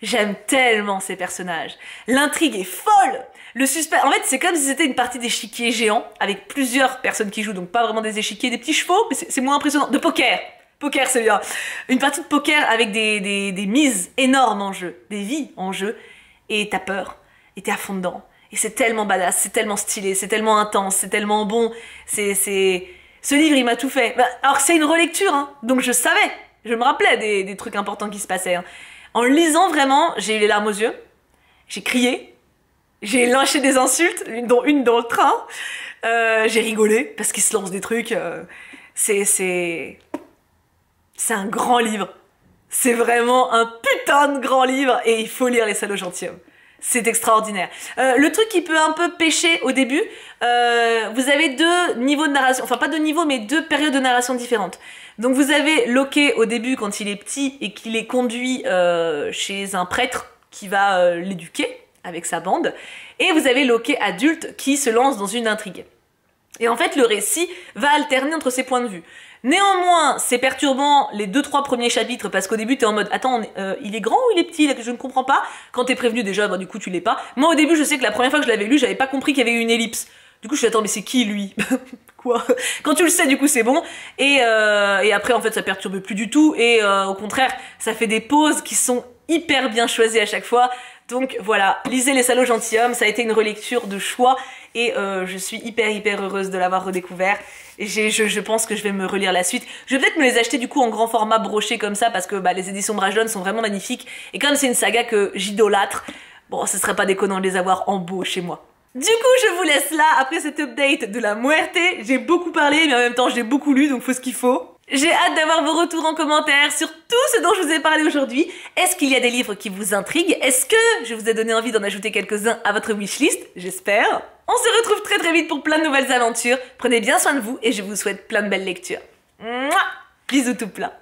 S1: J'aime tellement ces personnages. L'intrigue est folle. Le suspense, en fait, c'est comme si c'était une partie d'échiquier géant avec plusieurs personnes qui jouent, donc pas vraiment des échiquiers, des petits chevaux, mais c'est moins impressionnant. De poker. Poker, c'est bien. Une partie de poker avec des, des, mises énormes en jeu, des vies en jeu, et t'as peur, et t'es à fond dedans. Et c'est tellement badass, c'est tellement stylé, c'est tellement intense, c'est tellement bon. C'est, c'est, ce livre, il m'a tout fait. Bah, alors c'est une relecture, hein, donc je savais, je me rappelais des, des trucs importants qui se passaient. Hein. En lisant vraiment, j'ai eu les larmes aux yeux, j'ai crié, j'ai lâché des insultes, dont une dans le train. Euh, j'ai rigolé parce qu'il se lance des trucs. Euh, c'est c'est un grand livre. C'est vraiment un putain de grand livre et il faut lire Les Salauds Gentilshommes. C'est extraordinaire. Euh, le truc qui peut un peu pêcher au début, vous avez deux niveaux de narration, enfin pas deux niveaux, mais deux périodes de narration différentes. Donc vous avez Loki au début quand il est petit et qu'il est conduit chez un prêtre qui va l'éduquer avec sa bande, et vous avez Loki adulte qui se lance dans une intrigue. Et en fait, le récit va alterner entre ces points de vue. Néanmoins, c'est perturbant les deux trois premiers chapitres parce qu'au début t'es en mode attends euh, il est grand ou il est petit je ne comprends pas. Quand t'es prévenu déjà bah du coup tu l'es pas. Moi au début je sais que la première fois que je l'avais lu j'avais pas compris qu'il y avait eu une ellipse. Du coup je suis attends mais c'est qui lui? <laughs> Quoi? Quand tu le sais du coup c'est bon et euh, et après en fait ça perturbe plus du tout et euh, au contraire ça fait des pauses qui sont hyper bien choisies à chaque fois. Donc voilà, lisez Les Salauds Gentilshommes, ça a été une relecture de choix et euh, je suis hyper hyper heureuse de l'avoir redécouvert. Et je, pense que je vais me relire la suite. Je vais peut-être me les acheter du coup en grand format broché comme ça parce que bah, les éditions Brajlon sont vraiment magnifiques. Et comme c'est une saga que j'idolâtre, bon, ce serait pas déconnant de les avoir en beau chez moi. Du coup, je vous laisse là après cette update de la Muerte. J'ai beaucoup parlé, mais en même temps, j'ai beaucoup lu, donc faut ce qu'il faut. J'ai hâte d'avoir vos retours en commentaire sur tout ce dont je vous ai parlé aujourd'hui. Est-ce qu'il y a des livres qui vous intriguent? Est-ce que je vous ai donné envie d'en ajouter quelques-uns à votre wishlist? J'espère. On se retrouve très très vite pour plein de nouvelles aventures. Prenez bien soin de vous et je vous souhaite plein de belles lectures. Mouah Bisous tout plein.